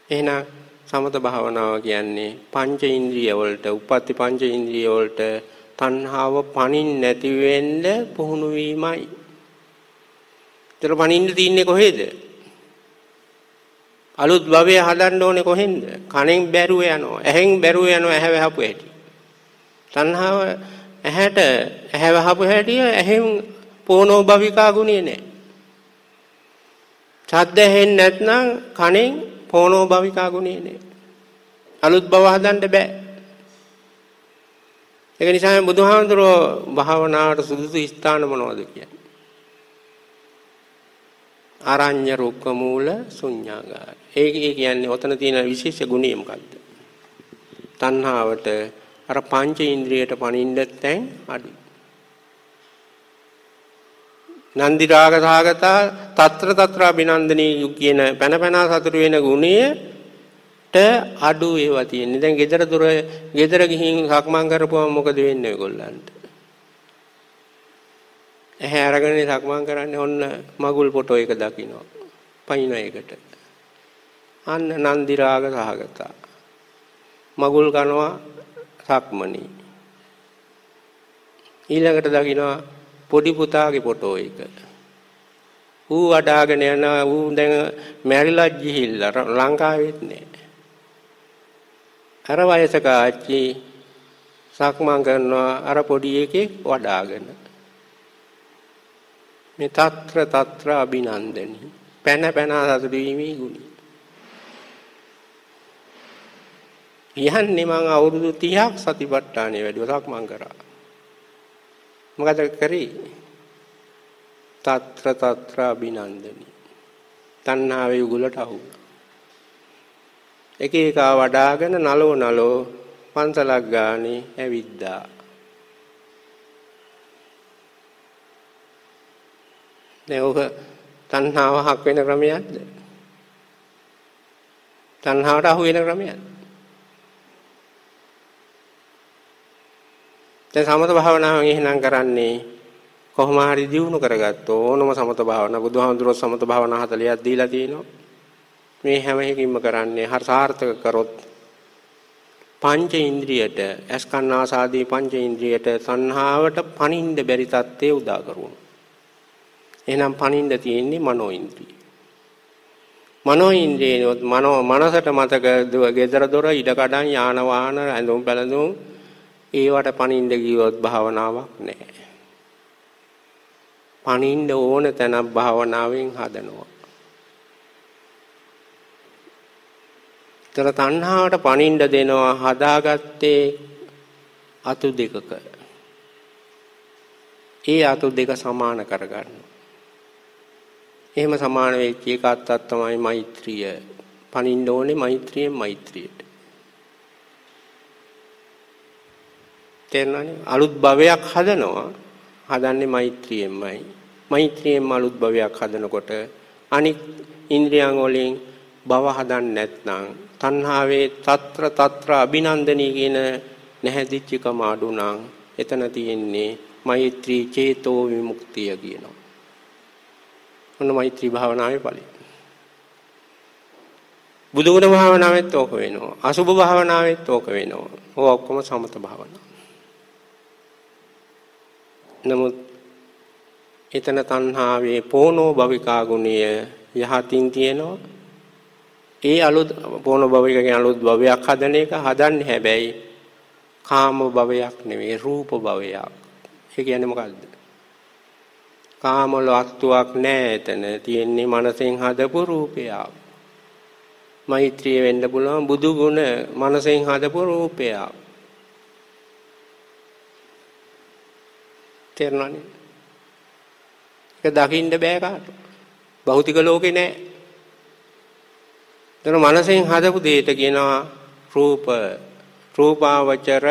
එහෙනම් සමත භාවනාව කියන්නේ පංච ඉන්ද්‍රිය වලට උපපති පංච ඉන්ද්‍රිය වලට තණ්හාව පණින් නැති වෙන්න පුහුණු වීමයි. ඒතර පණින්න තියන්නේ කොහෙද? අලුත් භවය හදන්න ඕනේ කොහෙන්ද? කනෙන් බැරුව යනවා. ඇහෙන් බැරුව යනවා ඇහැ වහපු හැටි. තණ්හාව ඇහැට ඇහැ වහපු හැටි ඇහෙන් පෝනෝ භවිකා ගුණේ නැහැ. ශබ්ද ඇහෙන්නේ නැත්නම් කණෙන් පොනෝ භවිකා ගුණේ නේ. අලුත් බව හදන්න බෑ. ඒක නිසා බුදුහාමුදුරෝ භාවනාවට සුදුසු ස්ථාන මොනවද කියන්නේ? ආරඤ්‍ය රුක්ක මූල ශුන්‍යාගාර. ඒක කියන්නේ ඔතන තියෙන විශේෂ ගුණය මොකද්ද? තණ්හාවට අර පංච ඉන්ද්‍රියට පණින්න තැන් අඩුයි. නන්දි රාග සාගතා తත්‍ර తත්‍ර අභිනන්දනී කියන පැන පැන සතුට වෙන ගුණයට අඩු ඒවා තියෙන්නේ. දැන් ගෙදර දොර ගෙදර ගිහින් සක්මන් කරපුවම මොකද වෙන්නේ ඔයගොල්ලන්ට? ඇහැ අරගෙන සක්මන් කරන්නේ ඔන්න මගුල් ෆොටෝ එක දකින්න. පයින් එකට. අන්න නන්දි රාග සහගතා. මගුල් කනවා සක්මණී. ඊළඟට දකින්නවා පොඩි පුතාගේ ෆොටෝ එක. ඌ වඩාගෙන යන ඌ දැන් මැරිලා ගිහිල්ලා ලංකාවෙත් නෑ. අර වයසක ආච්චි සක්මන් කරනවා අර පොඩි එකෙක් වඩාගෙන. මේ తත්‍ර తත්‍ර අභිනන්දනි. පැන පැන සතුටු වීමේ ගුණය. යන්නේ මං අවුරුදු 30ක් සතිපට්ඨානෙ වැඩිව සක්මන් කරා. මොකද කරේ? తත්‍ර తත්‍ර අභිනන්දනි. තණ්හාවේ උගලට අහු. එක එක වඩාගෙන නලෝ නලෝ පන්සලක් ගානේ ඇවිද්දා. දැන් ඔක තණ්හාව හක් වෙන ක්‍රමයක්ද? තණ්හාවට අහු වෙන ක්‍රමයක්. දැන් සමත භාවනාවෙන් එහෙනම් කරන්නේ කොහොම හරි දියුණු කරගත්ත ඕනම සමත භාවනා බුදුහාමුදුරුවෝ සමත භාවනා 40ක් දීලා තිනවා. මේ හැම එකකින්ම කරන්නේ හර සාර්ථක කරොත් පංච ඉන්ද්‍රියට අස්කන්නාසාදී පංච ඉන්ද්‍රියට සංහාවට පණින්න බැරි තත්ත්වයේ උදා කරුණු. එහෙනම් පණින්න තියෙන්නේ මනෝ ඉන්ද්‍රිය. මනෝ ඉන්ද්‍රියනොත් මනෝ මනසට මතක ගෙදර දොර ඉඩ කඩන් යාන වාහන ඇඳුම් පැළඳුම් ඒවට පණින්න ගියොත් භාවනාවක් නැහැ. පණින්න ඕන තැනක් භාවනාවෙන් හදනවා. තර තණ්හාවට පණින්න දෙනවා හදාගත්තේ අතු දෙකක. ඒ අතු දෙක සමාන කරගන්න. එහෙම සමාන වෙච්ච එක අත්තක් තමයි මෛත්‍රිය. පණින්න ඕනේ මෛත්‍රියෙන් මෛත්‍රියට. තේරෙනවනේ අලුත් භවයක් හදනවා. හදන්නේ මෛත්‍රියෙන්මයි. මෛත්‍රියෙන් අලුත් භවයක් හදනකොට අනික් ඉන්ද්‍රියන් වලින් භව හදන්නේ නැත්නම් තණ්හාවේ తත්‍ර తත්‍ර අභිනන්දනී කියන නැහැදිච්චකම අඩු නම් එතන තියෙන්නේ මෛත්‍රී චේතෝ විමුක්තිය කියනවා. ඔන්න මෛත්‍රී භාවනාවේ ඵලය. බුදුගුණ භාවනාවෙත් ඕක වෙනවා. අසුභ භාවනාවෙත් ඕක වෙනවා. ඕක ඔක්කොම සමත භාවනාව. නමුත් එතන තණ්හාවේ පෝනෝ භවිකා ගුණය යහතින් තියෙනවා. ඒ අලුත් පෝනෝ භවිකගේ අලුත් භවයක් හදන එක හදන්නේ හැබැයි කාම භවයක් නෙවෙයි රූප භවයක්. ඒ කියන්නේ මොකද්ද? කාම වස්තුවක් නැහැ එතන. තියෙන්නේ මනසෙන් හදපු රූපයක්. මෛත්‍රිය වෙන්න පුළුවන් බුදු ගුණ මනසෙන් හදපු රූපයක්. තේරෙනවනේ. ඒක දකින්න බෑ කාට. භෞතික ලෝකේ නෑ. එතන මනසෙන් හදපු දෙයට කියනවා රූප රූපාවචර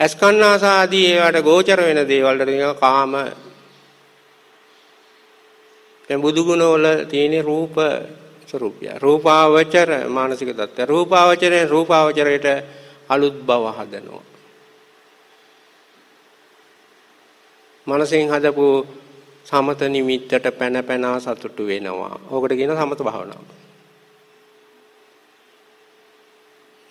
අස්කන්නාස ආදී ඒවට ගෝචර වෙන දේවල් වලට කියනවා කාම දැන් බුදු ගුණ වල තියෙන රූප ස්වરૂපය රූපාවචර මානසික தත්ත්ව රූපාවචරයෙන් රූපාවචරයට අලුත් බව හදනවා මනසෙන් හදපු සමත නිමිත්තට පැන පැන සතුටු වෙනවා. ඕකට කියන සමත භාවනාව.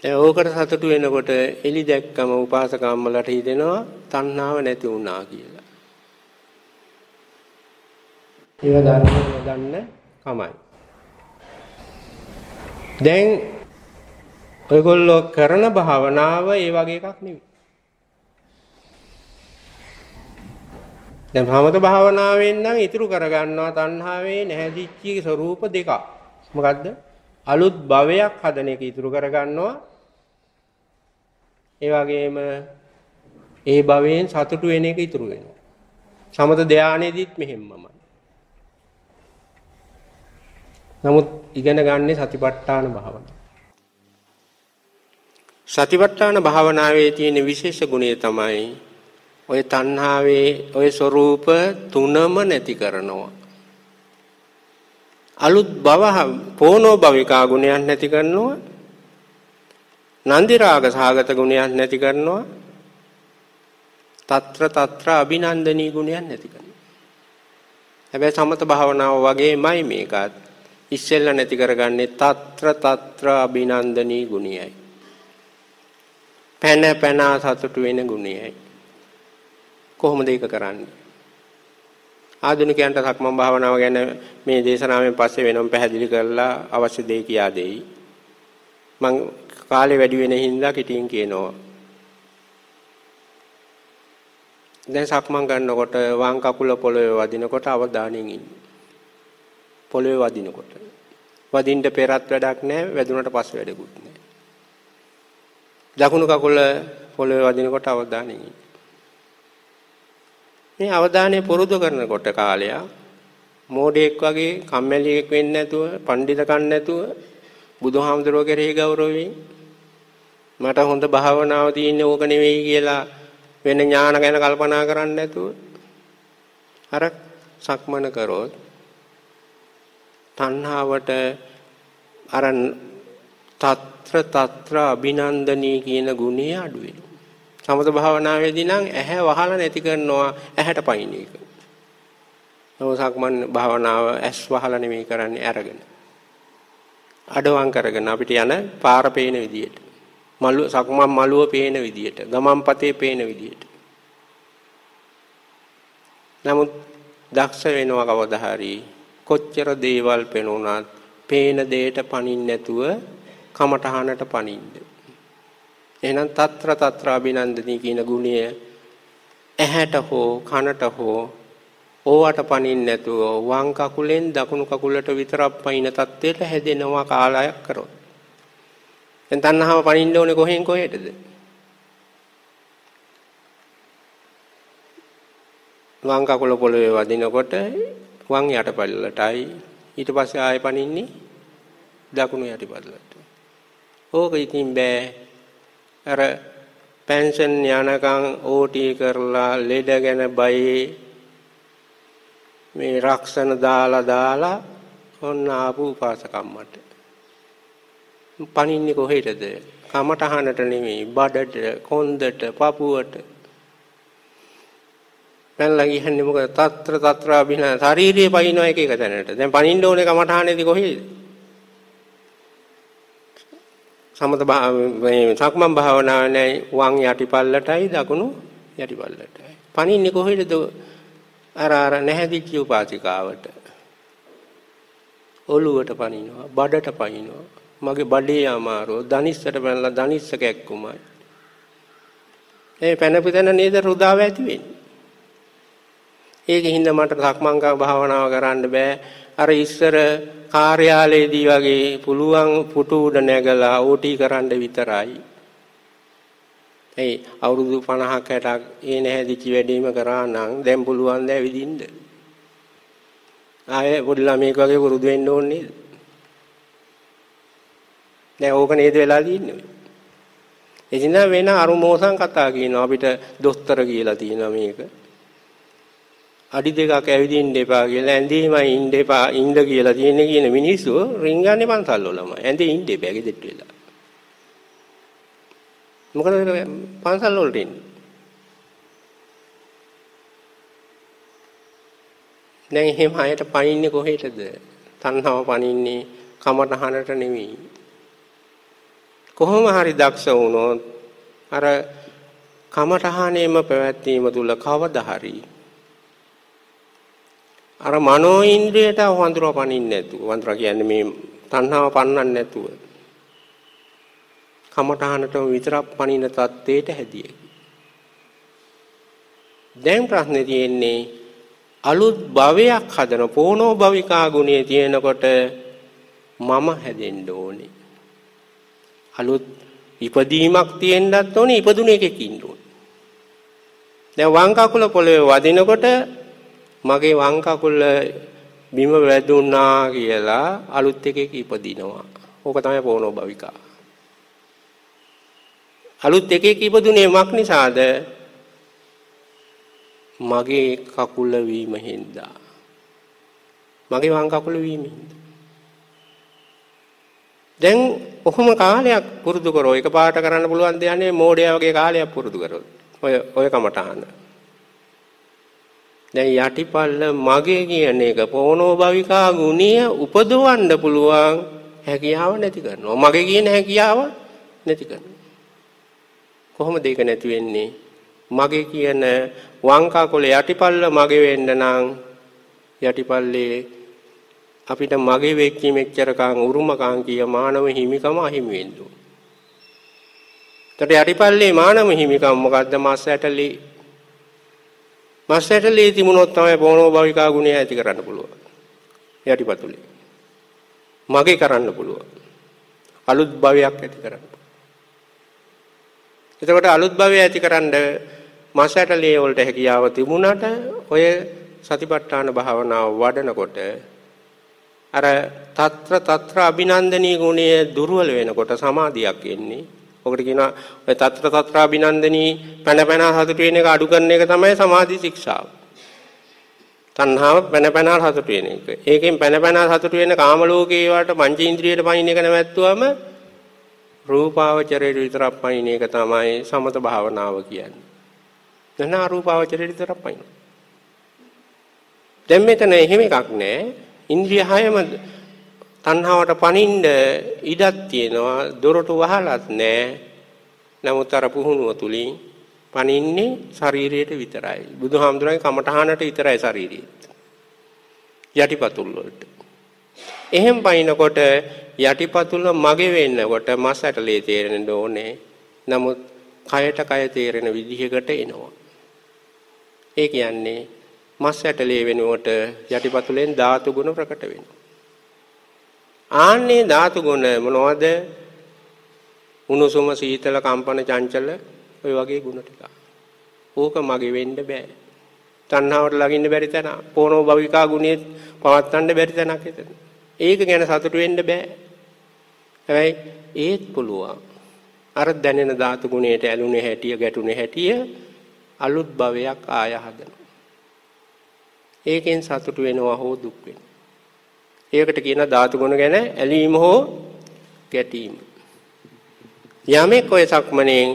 ඒ ඕකට සතුටු වෙනකොට එලි දැක්කම උපාසකම්මලට හිතෙනවා තණ්හාව නැති වුණා කියලා. ඒව දන්න දන්න කමයි. දැන් ඔයගොල්ලෝ කරන භාවනාව ඒ වගේ එකක් නෙවෙයි. දැන් භවත භාවනාවෙන් නම් ඉතුරු කරගන්නවා තණ්හාවේ නැහැදිච්ච ස්වરૂප දෙකක්. මොකද්ද? අලුත් භවයක් හදන එක ඉතුරු කරගන්නවා. ඒ වගේම ඒ භවයෙන් සතුටු වෙන එක ඉතුරු වෙනවා. සමත ධානයේදීත් මෙහෙම්මමයි. නමුත් ඉගෙන ගන්නේ සතිපට්ඨාන භාවනාව. සතිපට්ඨාන භාවනාවේ තියෙන විශේෂ ගුණය තමයි ওই තණ්හාවේ ওই ස්වરૂප තුනම නැති කරනවා. අලුත් භව පෝනෝ භවිකා ගුණයක් නැති කරනවා. නන්දි රාග සහගත ගුණයක් නැති කරනවා. తත්‍ර తත්‍ර අභිනන්දනී ගුණයක් නැති කරනවා. හැබැයි සමත භාවනාව වගේමයි මේකත්. ඉස්සෙල්ල නැති කරගන්නේ తත්‍ර తත්‍ර අභිනන්දනී ගුණයයි. පැන පැනා සතුටු වෙන ගුණයයි. කොහොමද ඒක කරන්නේ? ආධුනිකයන්ට සක්මන් භාවනාව ගැන මේ දේශනාවෙන් පස්සේ වෙනම පැහැදිලි කරලා අවශ්‍ය දේ කියා දෙයි. මං කාලේ වැඩි වෙන හින්දා කිටින් කියනවා. දැන් සක්මන් කරනකොට වම් කකුල පොළවේ වදිනකොට අවධානයෙන් ඉන්න. පොළවේ වදිනකොට. වදින්න පෙරත් වැඩක් නැහැ, වැදුනට පස්සේ වැඩකුත් නැහැ. දකුණු කකුල පොළවේ වදිනකොට අවධානයෙන් ඉන්න. මේ අවධානය පුරුදු කරනකොට කාලයක් මෝඩයෙක් වගේ කම්මැලියෙක් වෙන්නේ නැතුව පඬිතකම් නැතුව බුදුහාමුදුරුවෝ කෙරෙහි ගෞරවයෙන් මට හොඳ භාවනාව තියෙන්නේ ඕක නෙවෙයි කියලා වෙන ඥාන ගැන කල්පනා කරන්නේ නැතුව අර සක්මන කරොත් තණ්හාවට අර తත්‍ර తත්‍ර අභිනන්දනී කියන ගුණය අඩු වෙනවා. සමත භාවනාවේදී නම් ඇහැ වහලා නැති කරනවා ඇහැට පයින් එක. සක්මන් භාවනාව ඇස් වහලා නෙමෙයි කරන්නේ අරගෙන. අඩවම් කරගෙන අපිට යන පාර පේන විදියට. මලු සක්මන් මලුව පේන විදියට, ගමන් පතේ පේන විදියට. නමුත් දක්ෂ වෙනවා කවදා හරි කොච්චර දේවල් පෙනුනත් පේන දෙයට පනින්න නැතුව කමටහනට පනින්න. එහෙනම් తත්‍ර తත්‍ර අභිනන්දනී කියන ගුණය ඇහැට හෝ කනට හෝ ඕවට පනින්න නැතුව වම් කකුලෙන් දකුණු කකුලට විතරක් පයින් තත්ත්වයට හැදෙනවා කාලයක් කරොත්. දැන් තණ්හාව පනින්න ඕනේ කොහෙන් කොහෙටද? වම් කකුල පොළවේ වදිනකොට වම් යටපල්ලටයි ඊට පස්සේ ආයෙ පනින්නේ දකුණු යටිපල්ලට. ඕක ඉතින් බෑ. අර පෙන්ෂන් යනකම් ඕටී කරලා ලෙඩ ගැන බයේ මේ රක්ෂණ දාලා දාලා ඔන්න ආපු උපාසකම්මට. පනින්නේ කොහෙටද? කමටහනට නෙමෙයි බඩට, කොන්දට, පපුවට. පැනලා ගියන්නේ මොකද? తත්‍ර తත්‍ර අභින ශාරීරියේ පයින්න එක එක තැනට. දැන් පනින්න ඕනේ කමටහනේදී කොහෙද? සමත මේ සක්මන් භාවනාවේ වම් යටිපල්ලටයි දකුණු යටිපල්ලටයි. පනින්නේ කොහෙද? අර අර නැහැදිච්ච උපාසිකාවට. ඔළුවට පනිනවා, බඩට පනිනවා. මගේ බඩේ අමාරුව, දනිස්සට පැනලා දනිස්ස කැක්කුමයි. ඒ පැනපිටන නේද රුදාව ඇති වෙන්නේ. ඒකින්ද මට සක්මන්කා භාවනාව කරන්න බෑ. අර ඉස්සර කාර්යාලයේදී වගේ පුළුවන් පුටු උඩ නැගලා ඕටි කරන්න විතරයි. ඒ අවුරුදු 50ක් 60ක් ඒ නැහැදිච්ච වැඩේම කරා නම් දැන් පුළුවන් ද ඇවිදින්න. ආයේ පොඩි ළමයෙක් වගේ පුරුදු වෙන්න ඕනේ නේද? දැන් ඕක නේද වෙලා තියෙන්නේ. එදින වෙන අරුමෝසන් කතා කියනවා අපිට දොස්තර කියලා තියෙනවා මේක. අඩි දෙකක් ඇවිදින්න එපා කියලා ඇඳේමයි ඉන්න එපා ඉන්න කියලා තියෙන කියන මිනිස්සු රින්ගන්නේ පන්සල් වලම. ඇඳේ ඉන්න එපා ගෙදෙට්ට වෙලා. මොකද පන්සල් වලට ඉන්නේ දැන් එහෙම හයට පනින්නේ කොහෙටද? තණ්හාව පනින්නේ කමටහනට නෙවෙයි. කොහොම හරි දක්ෂ වුණොත් අර කමටහනේම පැවැත්වීම තුල කවදා හරි අර මනෝ ඉන්ද්‍රියට වඳුරා පනින්නේ නැතුව වඳුරා කියන්නේ මේ තණ්හාව පන්නන්නේ නැතුව කමඨහනටම විතරක් පනින தത്വයට හැදියි. දැන් ප්‍රශ්නේ තියෙන්නේ අලුත් භවයක් හදන පෝනෝ භවිකා ගුණයේ තියෙනකොට මම හැදෙන්න ඕනේ. අලුත් ඉපදීමක් තියෙන්නත් ඕනේ ඉපදුන එකෙක් ඉන්න ඕනේ. දැන් වම් කකුල පොළවේ වදිනකොට මගේ වම් කකුල බිම වැදුනා කියලා අලුත් එකක ඉපදිනවා. ඕක තමයි පොනෝ භවිකා. අලුත් එකක ඉපදුනේ මක් නිසාද? මගේ කකුල වීම හින්දා. මගේ වම් කකුල වීම හින්දා. දැන් ඔහොම කාලයක් පුරුදු කරෝ එක පාට කරන්න පුළුවන් දෙයක් නෙමෙයි මෝඩයා වගේ කාලයක් පුරුදු කරොත්. ඔය ඔය කමටහන. දැන් යටිපල්ල මගේ කියන එක පොනෝ භවිකා ගුණිය උපදවන්න පුළුවන් හැකියාව නැති කරනවා. මගේ කියන හැකියාව නැති කරනවා. කොහොමද ඒක නැති වෙන්නේ? මගේ කියන වංකා කොළ යටිපල්ල මගේ වෙන්න නම් යටිපල්ලේ අපිට මගේ වෙච්ච මෙච්චරකම් උරුමකම් කිය මානව හිමිකම අහිමි වෙන්න ඕන. ඒතට යටිපල්ලේ මානව හිමිකම මොකද්ද? මස් ඇටලි මස් ඇටලේ තිබුණොත් තමයි බෝනෝ භවිකා ගුණය ඇති කරන්න පුළුවන්. යටිපතුලේ. මගේ කරන්න පුළුවන්. අලුත් භවයක් ඇති කරන්න. එතකොට අලුත් භවය ඇතිකරන්න මස් ඇටලේ වලට හැකියාව තිබුණාට ඔය සතිපට්ඨාන භාවනාව වඩනකොට අර తත්‍ර తත්‍ර අභිනන්දනී ගුණය දුර්වල වෙනකොට සමාධියක් එන්නේ ඔකට කියනවා ඔය తත්‍ර తත්‍රාභිනන්දනී පැන පැන හසුට වෙන එක අඩු කරන එක තමයි සමාධි ශික්ෂාව. තණ්හාව පැන පැන සතුට වෙන එක. ඒකෙන් පැන පැන සතුට වෙන කාම ලෝකේ වට පංචේන්ද්‍රියට පයින් එක නැවැත්තුවම රූපාවචරයට විතරක් පයින් එක තමයි සමත භාවනාව කියන්නේ. නැන අරූපාවචරයට විතරක් පයින්. දැන් මෙතන එහෙම එකක් නැහැ. ඉන්ද්‍රිය හයම තණ්හාවට පනින්න ඉඩක් තියෙනවා. දොරටු වහලත් නැහැ. නමුත් අර පුහුණුව තුලින් පනින්නේ ශරීරයට විතරයි. බුදුහාමුදුරන්ගේ කමඨහනට විතරයි ශරීරය. යටිපතුල් වලට. එහෙම් පයින්නකොට යටිපතුල මගේ වෙන්නකොට මස් ඇටලේ තේරෙන්න ඕනේ. නමුත් කයට කය තේරෙන විදිහකට එනවා. ඒ කියන්නේ මස් ඇටලේ වෙනුවට යටිපතුලෙන් ධාතු ගුණ ප්‍රකට වෙනවා. ආන්නේ ධාතු ගුණ මොනවද? උණුසුම සීතල කම්පන චංචල ඔය වගේ ගුණ ටික. ඕක මගේ වෙන්න බෑ. තණ්හාවට ළඟින්න බැරි තැන, පොනෝ භවිකා ගුණේ පවත්වන්න බැරි තැනක් එතන. ඒක ගැන සතුටු වෙන්න බෑ. හැබැයි ඒත් පුළුවන්. අර දැනෙන ධාතු ගුණයට ඇලුනේ හැටිය, ගැටුනේ හැටිය අලුත් භවයක් ආය හදනවා. ඒකෙන් සතුටු වෙනවා හෝ දුක් වෙනවා. ඒකට කියන ධාතු ගුණ ගැන ඇලීම හෝ ගැටීම. යමෙක් ඔය සක්මණෙන්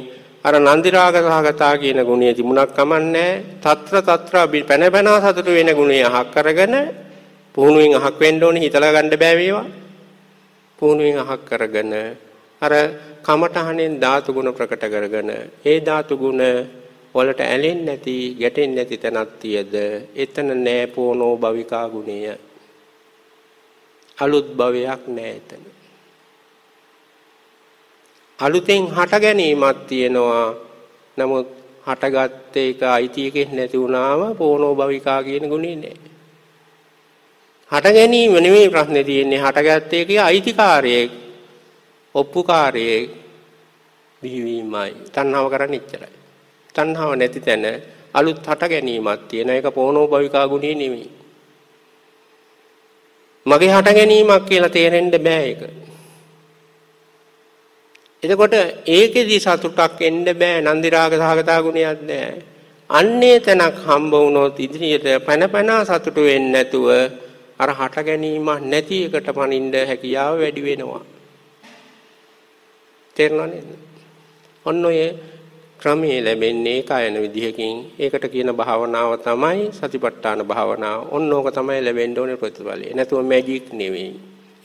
අර නන්දි රාග සහගතා කියන ගුණය තිබුණක් කමන්නේ తත්‍ර తත්‍ර පැන පැන සතුට වෙන ගුණය අහක් කරගෙන පුහුණුවෙන් අහක් වෙන්න ඕනේ හිතලා ගන්න බෑ මේවා පුහුණුවෙන් අහක් කරගෙන අර කමඨහණෙන් ධාතු ගුණ ප්‍රකට කරගෙන ඒ ධාතු ගුණ වලට ඇලෙන්නේ නැති ගැටෙන්නේ නැති තැනක් තියද? එතන නෑ පොනෝ භවිකා ගුණය. අලුත් භවයක් නෑ එතන අලුතෙන් හට ගැනීමක් තියෙනවා. නමුත් හටගත්ත එක අයිතියකෙත් නැති වුණාම පොනෝ භවිකා කියන ගුණේ නැහැ. හට ගැනීම නෙමෙයි ප්‍රශ්නේ තියෙන්නේ හටගත්ත එකේ අයිතිකාරයෙක් ඔප්පුකාරයෙක් බිහිවීමයි. තණ්හාව කරන්නේ ඉච්චරයි. තණ්හාව නැති තැන අලුත් හට ගැනීමක් තියෙන එක පොනෝ භවිකා ගුණේ නෙමෙයි. මගේ හට ගැනීමක් කියලා තේරෙන්න බෑ ඒක. එතකොට ඒකෙදි සතුටක් එන්න බෑ නන්දි රාග සහගතා ගුණයක් නෑ. අන්නේ තැනක් හම්බ වුණොත් ඉදිරියට පැන පැන සතුට වෙන්නේ නැතුව අර හට ගැනීමක් නැති එකට පනින්න හැකියාව වැඩි වෙනවා. තේරෙනව නේද? ඔන්න ඔය ක්‍රමයේ ලැබෙන්නේ කායන විදිහකින් ඒකට කියන භාවනාව තමයි සතිපට්ඨාන භාවනාව. ඔන්න ඕක තමයි ලැබෙන්න ඕනේ ප්‍රතිඵලය. නැතුව මැජික් නෙවෙයි.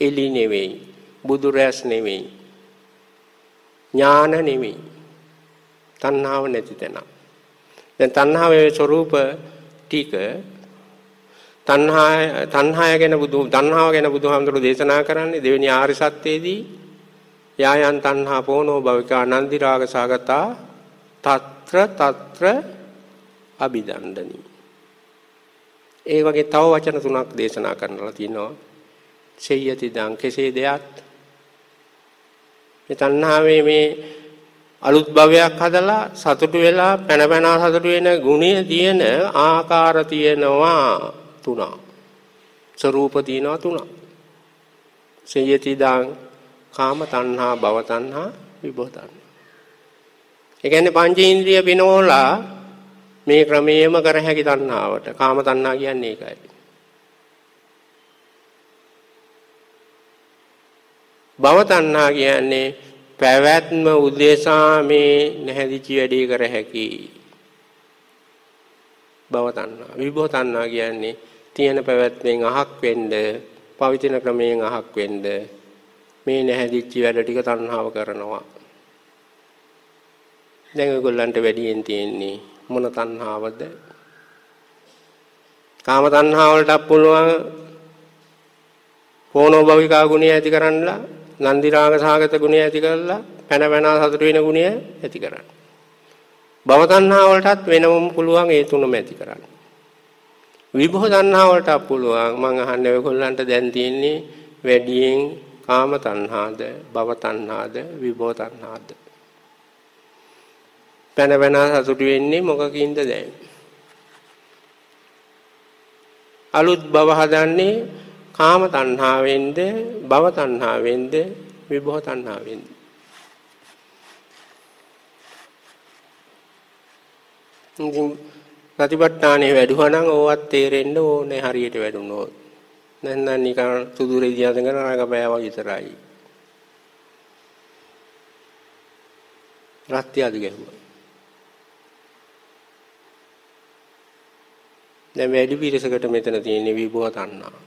එලි නෙවෙයි. බුදු රැස් නෙවෙයි. ඥාන නෙමෙයි. තණ්හාව නැති තැන. දැන් තණ්හාවේ ස්වરૂප ටික තණ්හාය තණ්හාය ගැන බුදු තණ්හාව ගැන බුදුහාමුදුරුවෝ දේශනා කරන්නේ දෙවෙනි ආර්ය සත්‍යයේදී යායන් තණ්හා පොනෝ භවිකා නන්දි රාග සාගතා తත්‍ර తත්‍ර අභිදණ්ඩනි. ඒ වගේ තව වචන තුනක් දේශනා කරන්නලා තිනවා. සෙය්‍යති දං කෙසේ දෙයත් මේ තණ්හාවේ මේ අලුත් භවයක් හදලා සතුටු වෙලා පැන පැනා සතුටු වෙන ගුණය තියෙන ආකාර තියෙනවා තුනක්. ස්වરૂප තියෙනවා තුනක්. සෙය්‍යති දං කාම තණ්හා භව තණ්හා විභව තණ්හා ඒ කියන්නේ පංචේන්ද්‍රිය පිනෝලා මේ ක්‍රමයේම කර හැකි තණ්හාවට කාම තණ්හා කියන්නේ ඒකයි. භව තණ්හා කියන්නේ පැවැත්ම උදෙසා මේ නැහැදිච්ච වැඩේ කර හැකි. භව තණ්හා. විභව තණ්හා කියන්නේ තියෙන පැවැත්මෙන් අහක් වෙන්න, පවිතින ක්‍රමයෙන් අහක් වෙන්න මේ නැහැදිච්ච වැඩ ටික තණ්හාව කරනවා. දැන් ඔයගොල්ලන්ට වැඩියෙන් තියෙන්නේ මොන තණ්හාවද? කාම තණ්හාවලට පුළුවන් පොනෝ භවිකා ගුණය ඇති කරන්නලා නන්දි රාග සාගත ගුණය ඇති කරලා පැන පැන සතුට වෙන ගුණය ඇති කරන්න. භව තණ්හා වලටත් වෙනම පුළුවන් ඒ තුනම ඇති කරන්න. විභව තණ්හා වලට පුළුවන් මම අහන්නේ ඔයගොල්ලන්ට දැන් තියෙන්නේ වැඩියෙන් කාම තණ්හාද භව තණ්හාද විභව තණ්හාද පැන පැන සතුට වෙන්නේ මොකකින්ද දැන් අලුත් භව හදන්නේ කාම තණ්හාවෙන්ද භව තණ්හාවෙන්ද විභව තණ්හාවෙන්ද ඉතින් සතිපට්ඨානෙ වැඩුවා නම් ඕවත් තේරෙන්න ඕනේ හරියට වැඩුණොත්. නැත්නම් නිකන් සුදුරේ දිහාගෙන රඟපෑවා විතරයි. රත්ත්‍යාදි ගැහුවා. දැන් වැඩි පිරිසකට මෙතන තියෙන විභව තණ්හා.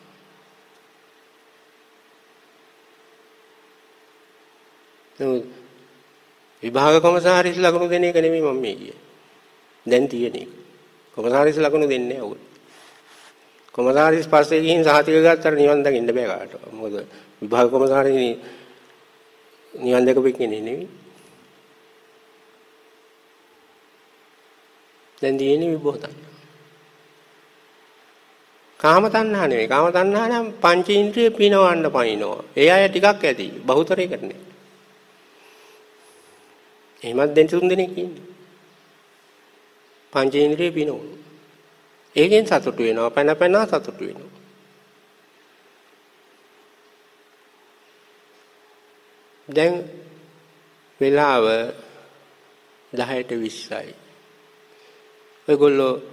විභාග කොමසාරිස් ලකුණු දෙන එක නෙමෙයි මම මේ කියේ. දැන් තියෙන එක. කොමසාරිස් ලකුණු දෙන්නේ නැහැ ඔයගොල්ලෝ. කොමසාරිස් පස්සේ ගිහින් සහතික ගත්තට නිවන් දකින්න බෑ කාටවත්. මොකද විභාග කොමසාරිස් නිවන් දැකපෙන්නේ නෙමෙයි. දැන් තියෙන්නේ විභව තණ්හා. කාම තණ්හා නෙමෙයි. කාම තණ්හා නම් පංච ඉන්ද්‍රිය පිනවන්න පයින්නවා. ඒ අය ටිකක් ඇති. බහුතරයකට නේ. එහෙමත් දෙන්න තුන් දෙනෙක් ඉන්නේ. පංච ඉන්ද්‍රිය පිනවන. ඒකෙන් සතුටු වෙනවා. පැන පැන සතුටු වෙනවා. දැන් වෙලාව 10ට 20යි. ඔයගොල්ලෝට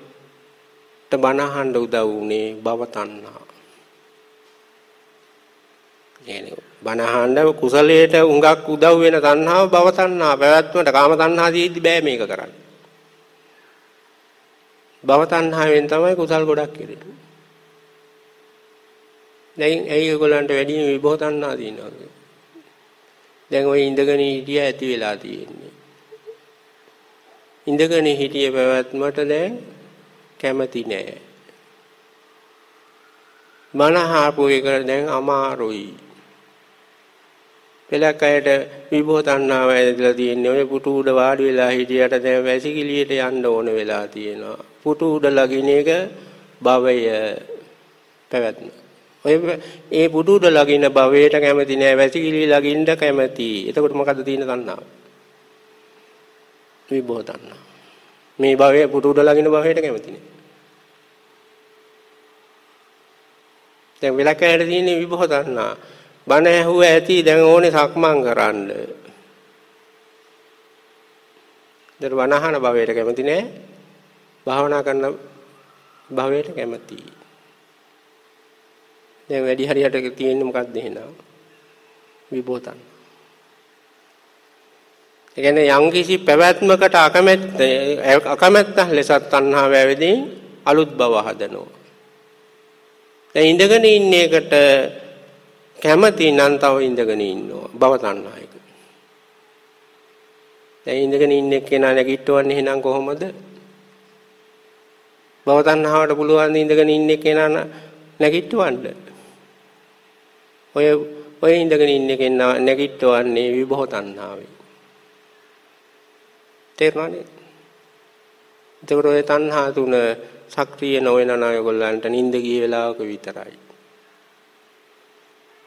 බණ අහන්න උදව් වුණේ භව තණ්හා. කියන්නේ බණ අහන්න කුසලයට උඟක් උදව් වෙන තණ්හාව භව තණ්හා පැවැත්මට කාම තණ්හා දීද්දි බෑ මේක කරන්න. භව තණ්හාවෙන් තමයි කුසල් ගොඩක් කෙරෙන්නේ. දැන් ඇයි ඔයගොල්ලන්ට වැඩි විභව තණ්හා තියෙනවා. දැන් ওই ඉඳගෙන හිටිය ඇති වෙලා තියෙන්නේ. ඉඳගෙන හිටිය පැවැත්මට දැන් කැමති නෑ. මනහාපු එක දැන් අමාරුයි. පෙලක් අයට විභව තණ්හාව ඇදලා තියෙන්නේ ඔය පුටු උඩ වාඩි වෙලා හිටියට දැන් වැසිකිළියට යන්න ඕන වෙලා තියෙනවා. පුටු උඩ ලගින එක භවය පැවැත්ම. ඔය ඒ පුටු උඩ ලගින භවයට කැමති නෑ වැසිකිළිය ලගින්න කැමති. එතකොට මොකද්ද තියෙන තණ්හාව? විභව තණ්හා. මේ භවයේ පුටු උඩ ලගින භවයට කැමති නෑ. දැන් වෙලකයට තියෙන විභව තණ්හා. බණ ඇහුව ඇති දැන් ඕනේ සක්මන් කරන්න. දර වනහන භවයට කැමති නෑ. භාවනා කරන භවයට කැමති. දැන් වැඩි හරියට තියෙන්නේ මොකක්ද එහෙනම්? විභෝතන්. ඒ කියන්නේ යම්කිසි පැවැත්මකට අකමැත්ත අකමැත්ත ලෙස තණ්හාව ඇවිදින් අලුත් භව හදනවා. දැන් ඉඳගෙන ඉන්න එකට කැමති නම් තව ඉඳගෙන ඉන්නවා භව තණ්හායක. දැන් ඉඳගෙන ඉන්න එක්කෙනා නැගිටවන්නේ එහෙනම් කොහොමද? භව තණ්හාවට පුළුවන් ඉඳගෙන ඉන්න එක්කෙනා නැගිටවන්න. ඔය ඔය ඉඳගෙන ඉන්න කෙනා නැගිටවන්නේ විභව තණ්හාවෙන්. තේරුණානේ. එතකොට ඔය තණ්හා තුන සක්‍රීය නොවන අය ඔයගොල්ලන්ට නිින්ද ගිය වෙලාවක විතරයි.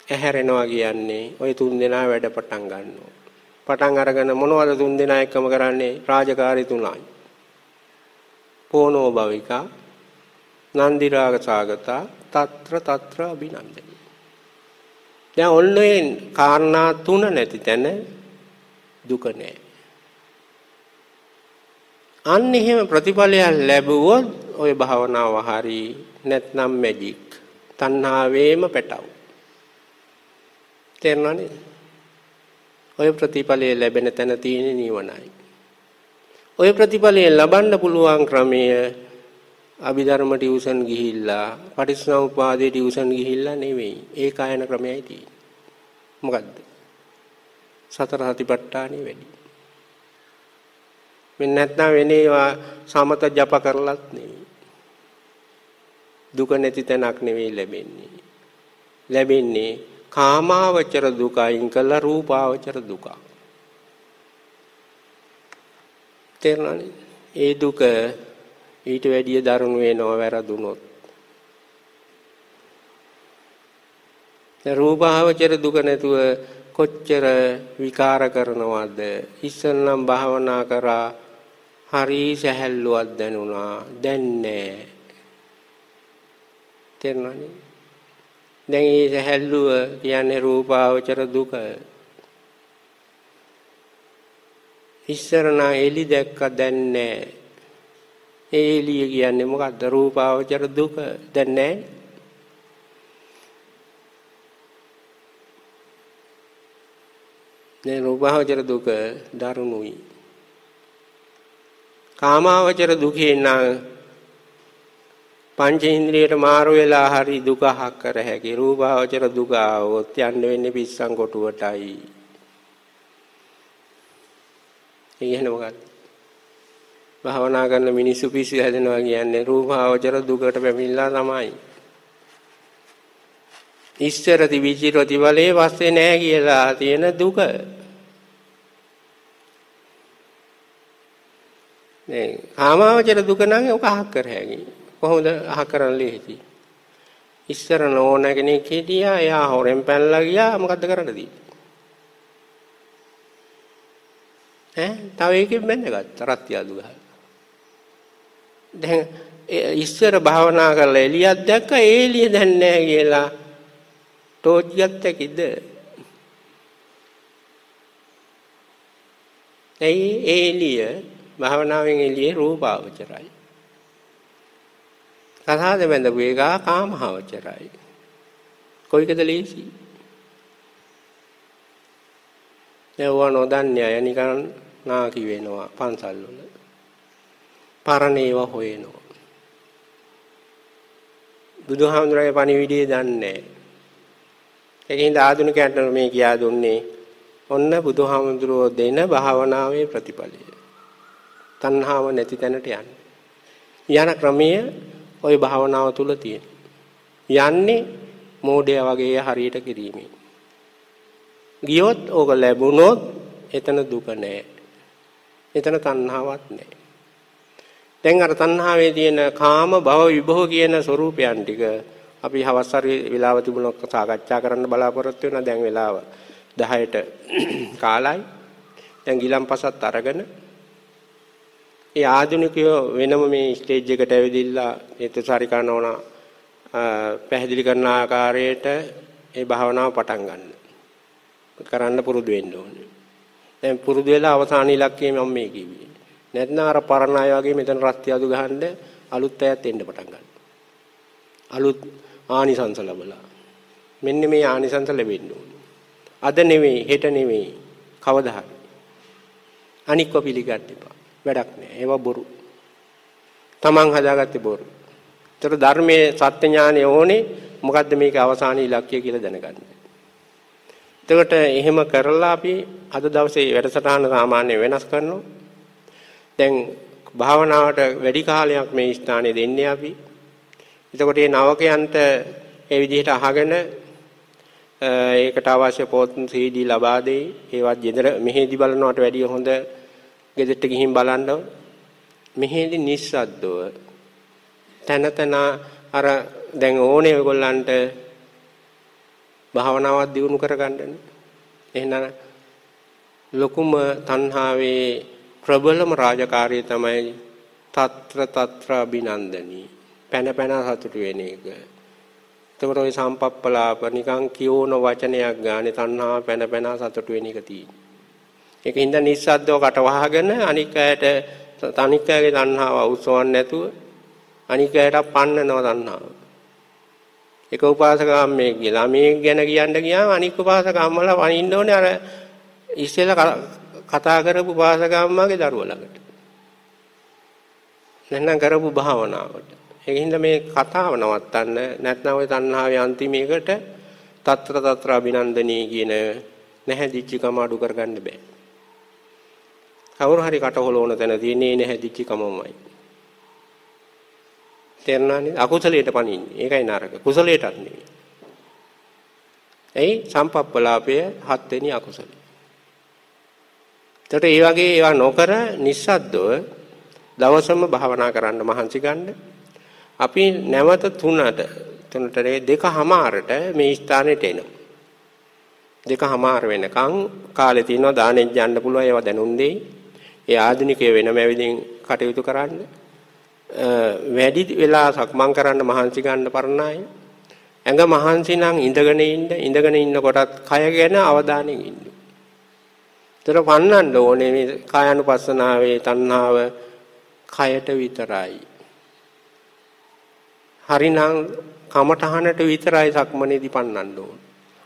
ඇහැරෙනවා කියන්නේ ওই තුන් දෙනා වැඩ පටන් ගන්නවා. පටන් අරගෙන මොනවද තුන් දෙනා එකම කරන්නේ? රාජකාරී තුනයි. පෝනෝ භවිකා නන්දි රාග සාගතා తත්‍ර తත්‍ර අභිනන්දන. දැන් ඔන්නේ කාරණා තුන නැති තැන දුක නැහැ. අන්න එහෙම ප්‍රතිඵලයක් ලැබුවොත් ওই භාවනාව හරි නැත්නම් මැජික් තණ්හාවේම පැටව. තේරෙනවනේ? ඔය ප්‍රතිඵලය ලැබෙන තැන තියෙන නිවනයි. ඔය ප්‍රතිඵලය ලබන්න පුළුවන් ක්‍රමය අභිධර්ම ටියුෂන් ගිහිල්ලා පටිච්චසමුපාදේ ටියුෂන් ගිහිල්ලා නෙවෙයි. ඒ කායන ක්‍රමයයි තියෙන්නේ. මොකද්ද? සතර සතිපට්ඨානෙ වැඩි. මෙන්න නැත්නම් වෙනේවා සමත ජප කරලත් නෙවෙයි. දුක නැති තැනක් නෙවෙයි ලැබෙන්නේ. ලැබෙන්නේ කාමාවචර දුක අයින් කළා රූපාවචර දුක. තේරුණානේ? ඒ දුක ඊට වැඩිය දරුණු වෙනවා වැරදුනොත්. රූපාවචර දුක නැතුව කොච්චර විකාර කරනවද? ඉස්සෙල්නම් භාවනා කරා හරි සැහැල්ලුවක් දැනුණා. දැන් නෑ. තේරුණානේ? දැන් මේ සැහැල්ලුව කියන්නේ රූපාවචර දුක. ඉස්සර නම් එලි දැක්ක දැන් නැහැ. ඒ එළිය කියන්නේ මොකද්ද? රූපාවචර දුක. දැන් නැහැ. දැන් රූපාවචර දුක දරුණුයි. කාමාවචර දුකේ නම් පංචේන්ද්‍රියට මාරු වෙලා හරි දුක හක් කර හැකි රූපාවචර දුක આવොත් යන්න වෙන්නේ පිස්සන් කොටුවටයි. ඒ කියන්නේ මොකක්ද? භාවනා කරන මිනිස්සු පිස්සු හැදෙනවා කියන්නේ රූපාවචර දුකට පැමිණලා තමයි. ඉස්සර තිබිච්ච ප්‍රතිඵලයේ පස්සේ නැහැ කියලා තියෙන දුක. මේ කාමාවචර දුක නම් ඔක අහක් කර හැකි. කොහොමද අහ කරන්න ලේසි? ඉස්සර නෝන කෙනෙක් හිටියා එයා හොරෙන් පැනලා ගියා මොකද්ද කරන්න තියෙන්නේ? ඈ තව එකෙන් බැඳගත්තා රත්තියාදු ගහලා. දැන් ඉස්සර භාවනා කරලා එළියක් දැක්ක ඒ එළිය දැන් නැහැ කියලා ටෝච් ගත්ත කිද? ඇයි ඒ එළිය භාවනාවෙන් එළියේ රූපාවචරයි. කතාද බැඳපු එක කාමහවචරයි. කොයිකද ලේසි? ඒවා නොදන්නේ අය නිකන් නාකි වෙනවා පන්සල් වල. පරණ ඒවා හොයනවා. බුදුහාමුදුරගේ පණිවිඩය දන්නේ නැහැ. ඒකින්ද ආධුනිකයන්ට මේ කියා දුන්නේ ඔන්න බුදුහාමුදුරුවෝ දෙන භාවනාවේ ප්‍රතිඵලය. තණ්හාව නැති තැනට යන්න. යන ක්‍රමය ওই භාවනාව තුල තියෙන. යන්නේ මෝඩය වගේ හරියට කිරීමෙන්. ගියොත් ඕක ලැබුණොත් එතන දුක නෑ. එතන තණ්හාවක් නෑ. දැන් අර තණ්හාවේ තියෙන කාම භව විභව කියන ස්වરૂපයන් ටික අපි හවස් හරි වෙලාව තිබුණොත් සාකච්ඡා කරන්න බලාපොරොත්තු වෙනවා දැන් වෙලාව 10ට <clears throat> කාලයි දැන් ගිලම්පසත් අරගෙන ඒ ආධුනිකයෝ වෙනම මේ ස්ටේජ් එකට ඇවිදilla ඒ තුසාරිකා නෝන පැහැදිලි කරන ආකාරයට ඒ භාවනාව පටන් ගන්න. කරන්න පුරුදු වෙන්න ඕනේ. දැන් පුරුදු වෙලා අවසාන ඉලක්කය මම මේ කිව්වේ. නැත්නම් අර පරණ අය වගේ මෙතන රත්තියදු ගහන්න අලුත් අයත් එන්න පටන් ගන්නවා. අලුත් ආනිසංස ලැබලා. මෙන්න මේ ආනිසංස ලැබෙන්න ඕනේ. අද නෙවෙයි, හෙට නෙවෙයි, කවදා හරි. අනික්ව පිළිගන්න එපා. වැඩක් නෑ. ඒවා බොරු. Taman හදාගත්තේ බොරු. ඒතර ධර්මයේ සත්‍ය ඥානය ඕනේ මොකද්ද මේකේ අවසාන ඉලක්කය කියලා දැනගන්න. එතකොට එහෙම කරලා අපි අද දවසේ වැඩසටහන සාමාන්‍ය වෙනස් කරනවා. දැන් භාවනාවට වැඩි කාලයක් මේ ස්ථානයේ දෙන්නේ අපි. එතකොට මේ නවකයන්ට ඒ විදිහට අහගෙන ඒකට අවශ්‍ය පොත් CD ලබා දෙයි. ඒවත් ගෙදර මෙහෙදි බලනවට වැඩිය හොඳ ගෙදරට ගිහින් බලන්න මෙහෙදි නිස්සද්දව තන තන අර දැන් ඕනේ ඔයගොල්ලන්ට භාවනාවක් දියුණු කරගන්නනේ. එහෙනම් ලොකුම තණ්හාවේ ප්‍රබලම රාජකාරිය තමයි తත්‍ර తත්‍ර අභිනන්දනී. පැන පැන සතුට වෙන එක. එතකොට ওই සම්පප්පලාප නිකන් කියෝන වචනයක් ගානේ තණ්හාව පැන පැන සතුට වෙන එක තියෙන්නේ. ඒක හින්දා නිස්සද්දව කට වහගෙන අනිකයට තනිකයගේ තණ්හාව උසවන්නේ නැතුව අනිකයට පන්නනව තණ්හාව. එක උපාසකම්මේ කියලා මේ ගැන කියන්න ගියාම අනික් උපාසකම්මල වනින්න ඕනේ අර ඉස්සෙල්ලා කතා කරපු උපාසකම්මගේ දරුවා ළඟට. නැත්නම් කරපු භාවනාවට. ඒකින්ද මේ කතාව නවත්තන්න නැත්නම් ওই තණ්හාවේ අන්තිමයකට తත්‍ර తත්‍ර අභිනන්දනී කියන නැහැදිච්චකම අඩු කරගන්න බෑ. කවුරු හරි කටහොල ඕන තැන තියෙන්නේ නැහැදිච්ච කමමයි. තේරුණානේ අකුසලයට පණින්නේ. ඒකයි නරක. කුසලයටත් නෙවෙයි. එයි සම්පප්පලාපය හත් වෙනි අකුසලයි. එතකොට මේ වගේ ඒවා නොකර නිස්සද්දව දවසම භාවනා කරන්න මහන්සි ගන්න. අපි නැවත තුනට තුනට දෙකමාරට මේ ස්ථානෙට එනවා. දෙකමාර වෙනකන් කාලේ තියෙනවා දානෙත් යන්න පුළුවන් ඒවා දැනුම් දෙයි. ඒ ආධුනිකය වෙනම ඇවිදින් කටයුතු කරන්න. වැඩි වෙලා සක්මන් කරන්න මහන්සි ගන්න පරණයි. ඇඟ මහන්සි නම් ඉඳගෙන ඉන්න ඉඳගෙන ඉන්නකොටත් කය ගැන අවධානයෙන් ඉන්න. ඒතර පන්නන්න ඕනේ මේ කායानुපස්සනාවේ තණ්හාව කයට විතරයි. හරිනම් කමටහනට විතරයි සක්මනේදී පන්නන්න ඕන.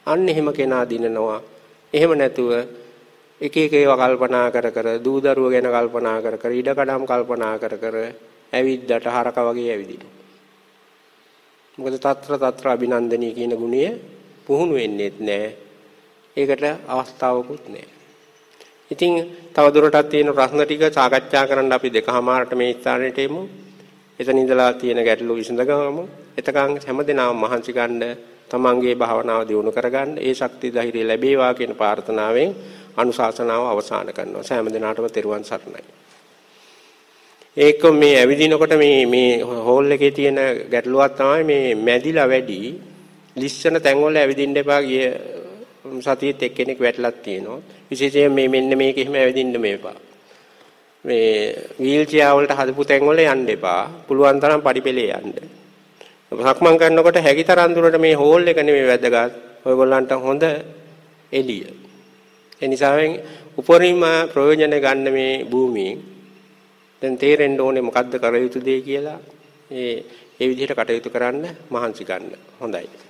අන්න එහෙම කෙනා දිනනවා. එහෙම නැතුව එක එක ඒවා කල්පනා කර කර දූ දරුව ගැන කල්පනා කර කර ඉඩකඩම් කල්පනා කර කර ඇවිද්දට හරක වගේ ඇවිදිනවා. මොකද తත්‍ර తත්‍ර අභිනන්දනී කියන ගුණය පුහුණු වෙන්නේත් නැහැ. ඒකට අවස්ථාවකුත් නැහැ. ඉතින් තවදුරටත් තියෙන ප්‍රශ්න ටික සාකච්ඡා කරන්න අපි දෙකමාරට මේ ස්ථානෙට එමු. එතන ඉඳලා තියෙන ගැටලු විසඳගමු. එතකන් හැමදෙනාම මහන්සි ගන්න තමන්ගේ භාවනාව දියුණු කරගන්න ඒ ශක්තිය ධෛර්යය ලැබේවා කියන ප්‍රාර්ථනාවෙන් අනුශාසනාව අවසන් කරනවා. සෑම දිනාටම තෙරුවන් සරණයි. ඒක මේ ඇවිදිනකොට මේ මේ හෝල් එකේ තියෙන ගැටලුවක් තමයි මේ මැදිලා වැඩි ලිස්සන තැන්වල ඇවිදින්න එපා ගිය සතියෙත් එක්කෙනෙක් වැටලක් තියෙනවා. විශේෂයෙන් මේ මෙන්න මේක එහෙම ඇවිදින්න මේපා. මේ වීල් චෙයාර් වලට හදපු තැන්වල යන්න එපා. පුළුවන් තරම් පඩිපෙළේ යන්න. සක්මන් කරනකොට හැකි තරම් දුරට මේ හෝල් එක නෙමෙයි වැදගත්. ඔයගොල්ලන්ට හොඳ එළිය. ඒ නිසාවෙන් උපරිම ප්‍රයෝජන ගන්න මේ භූමියෙන් දැන් තේරෙන්න ඕනේ මොකද්ද කර යුතු දේ කියලා ඒ ඒ විදිහට කටයුතු කරන්න මහන්සි ගන්න. හොඳයි.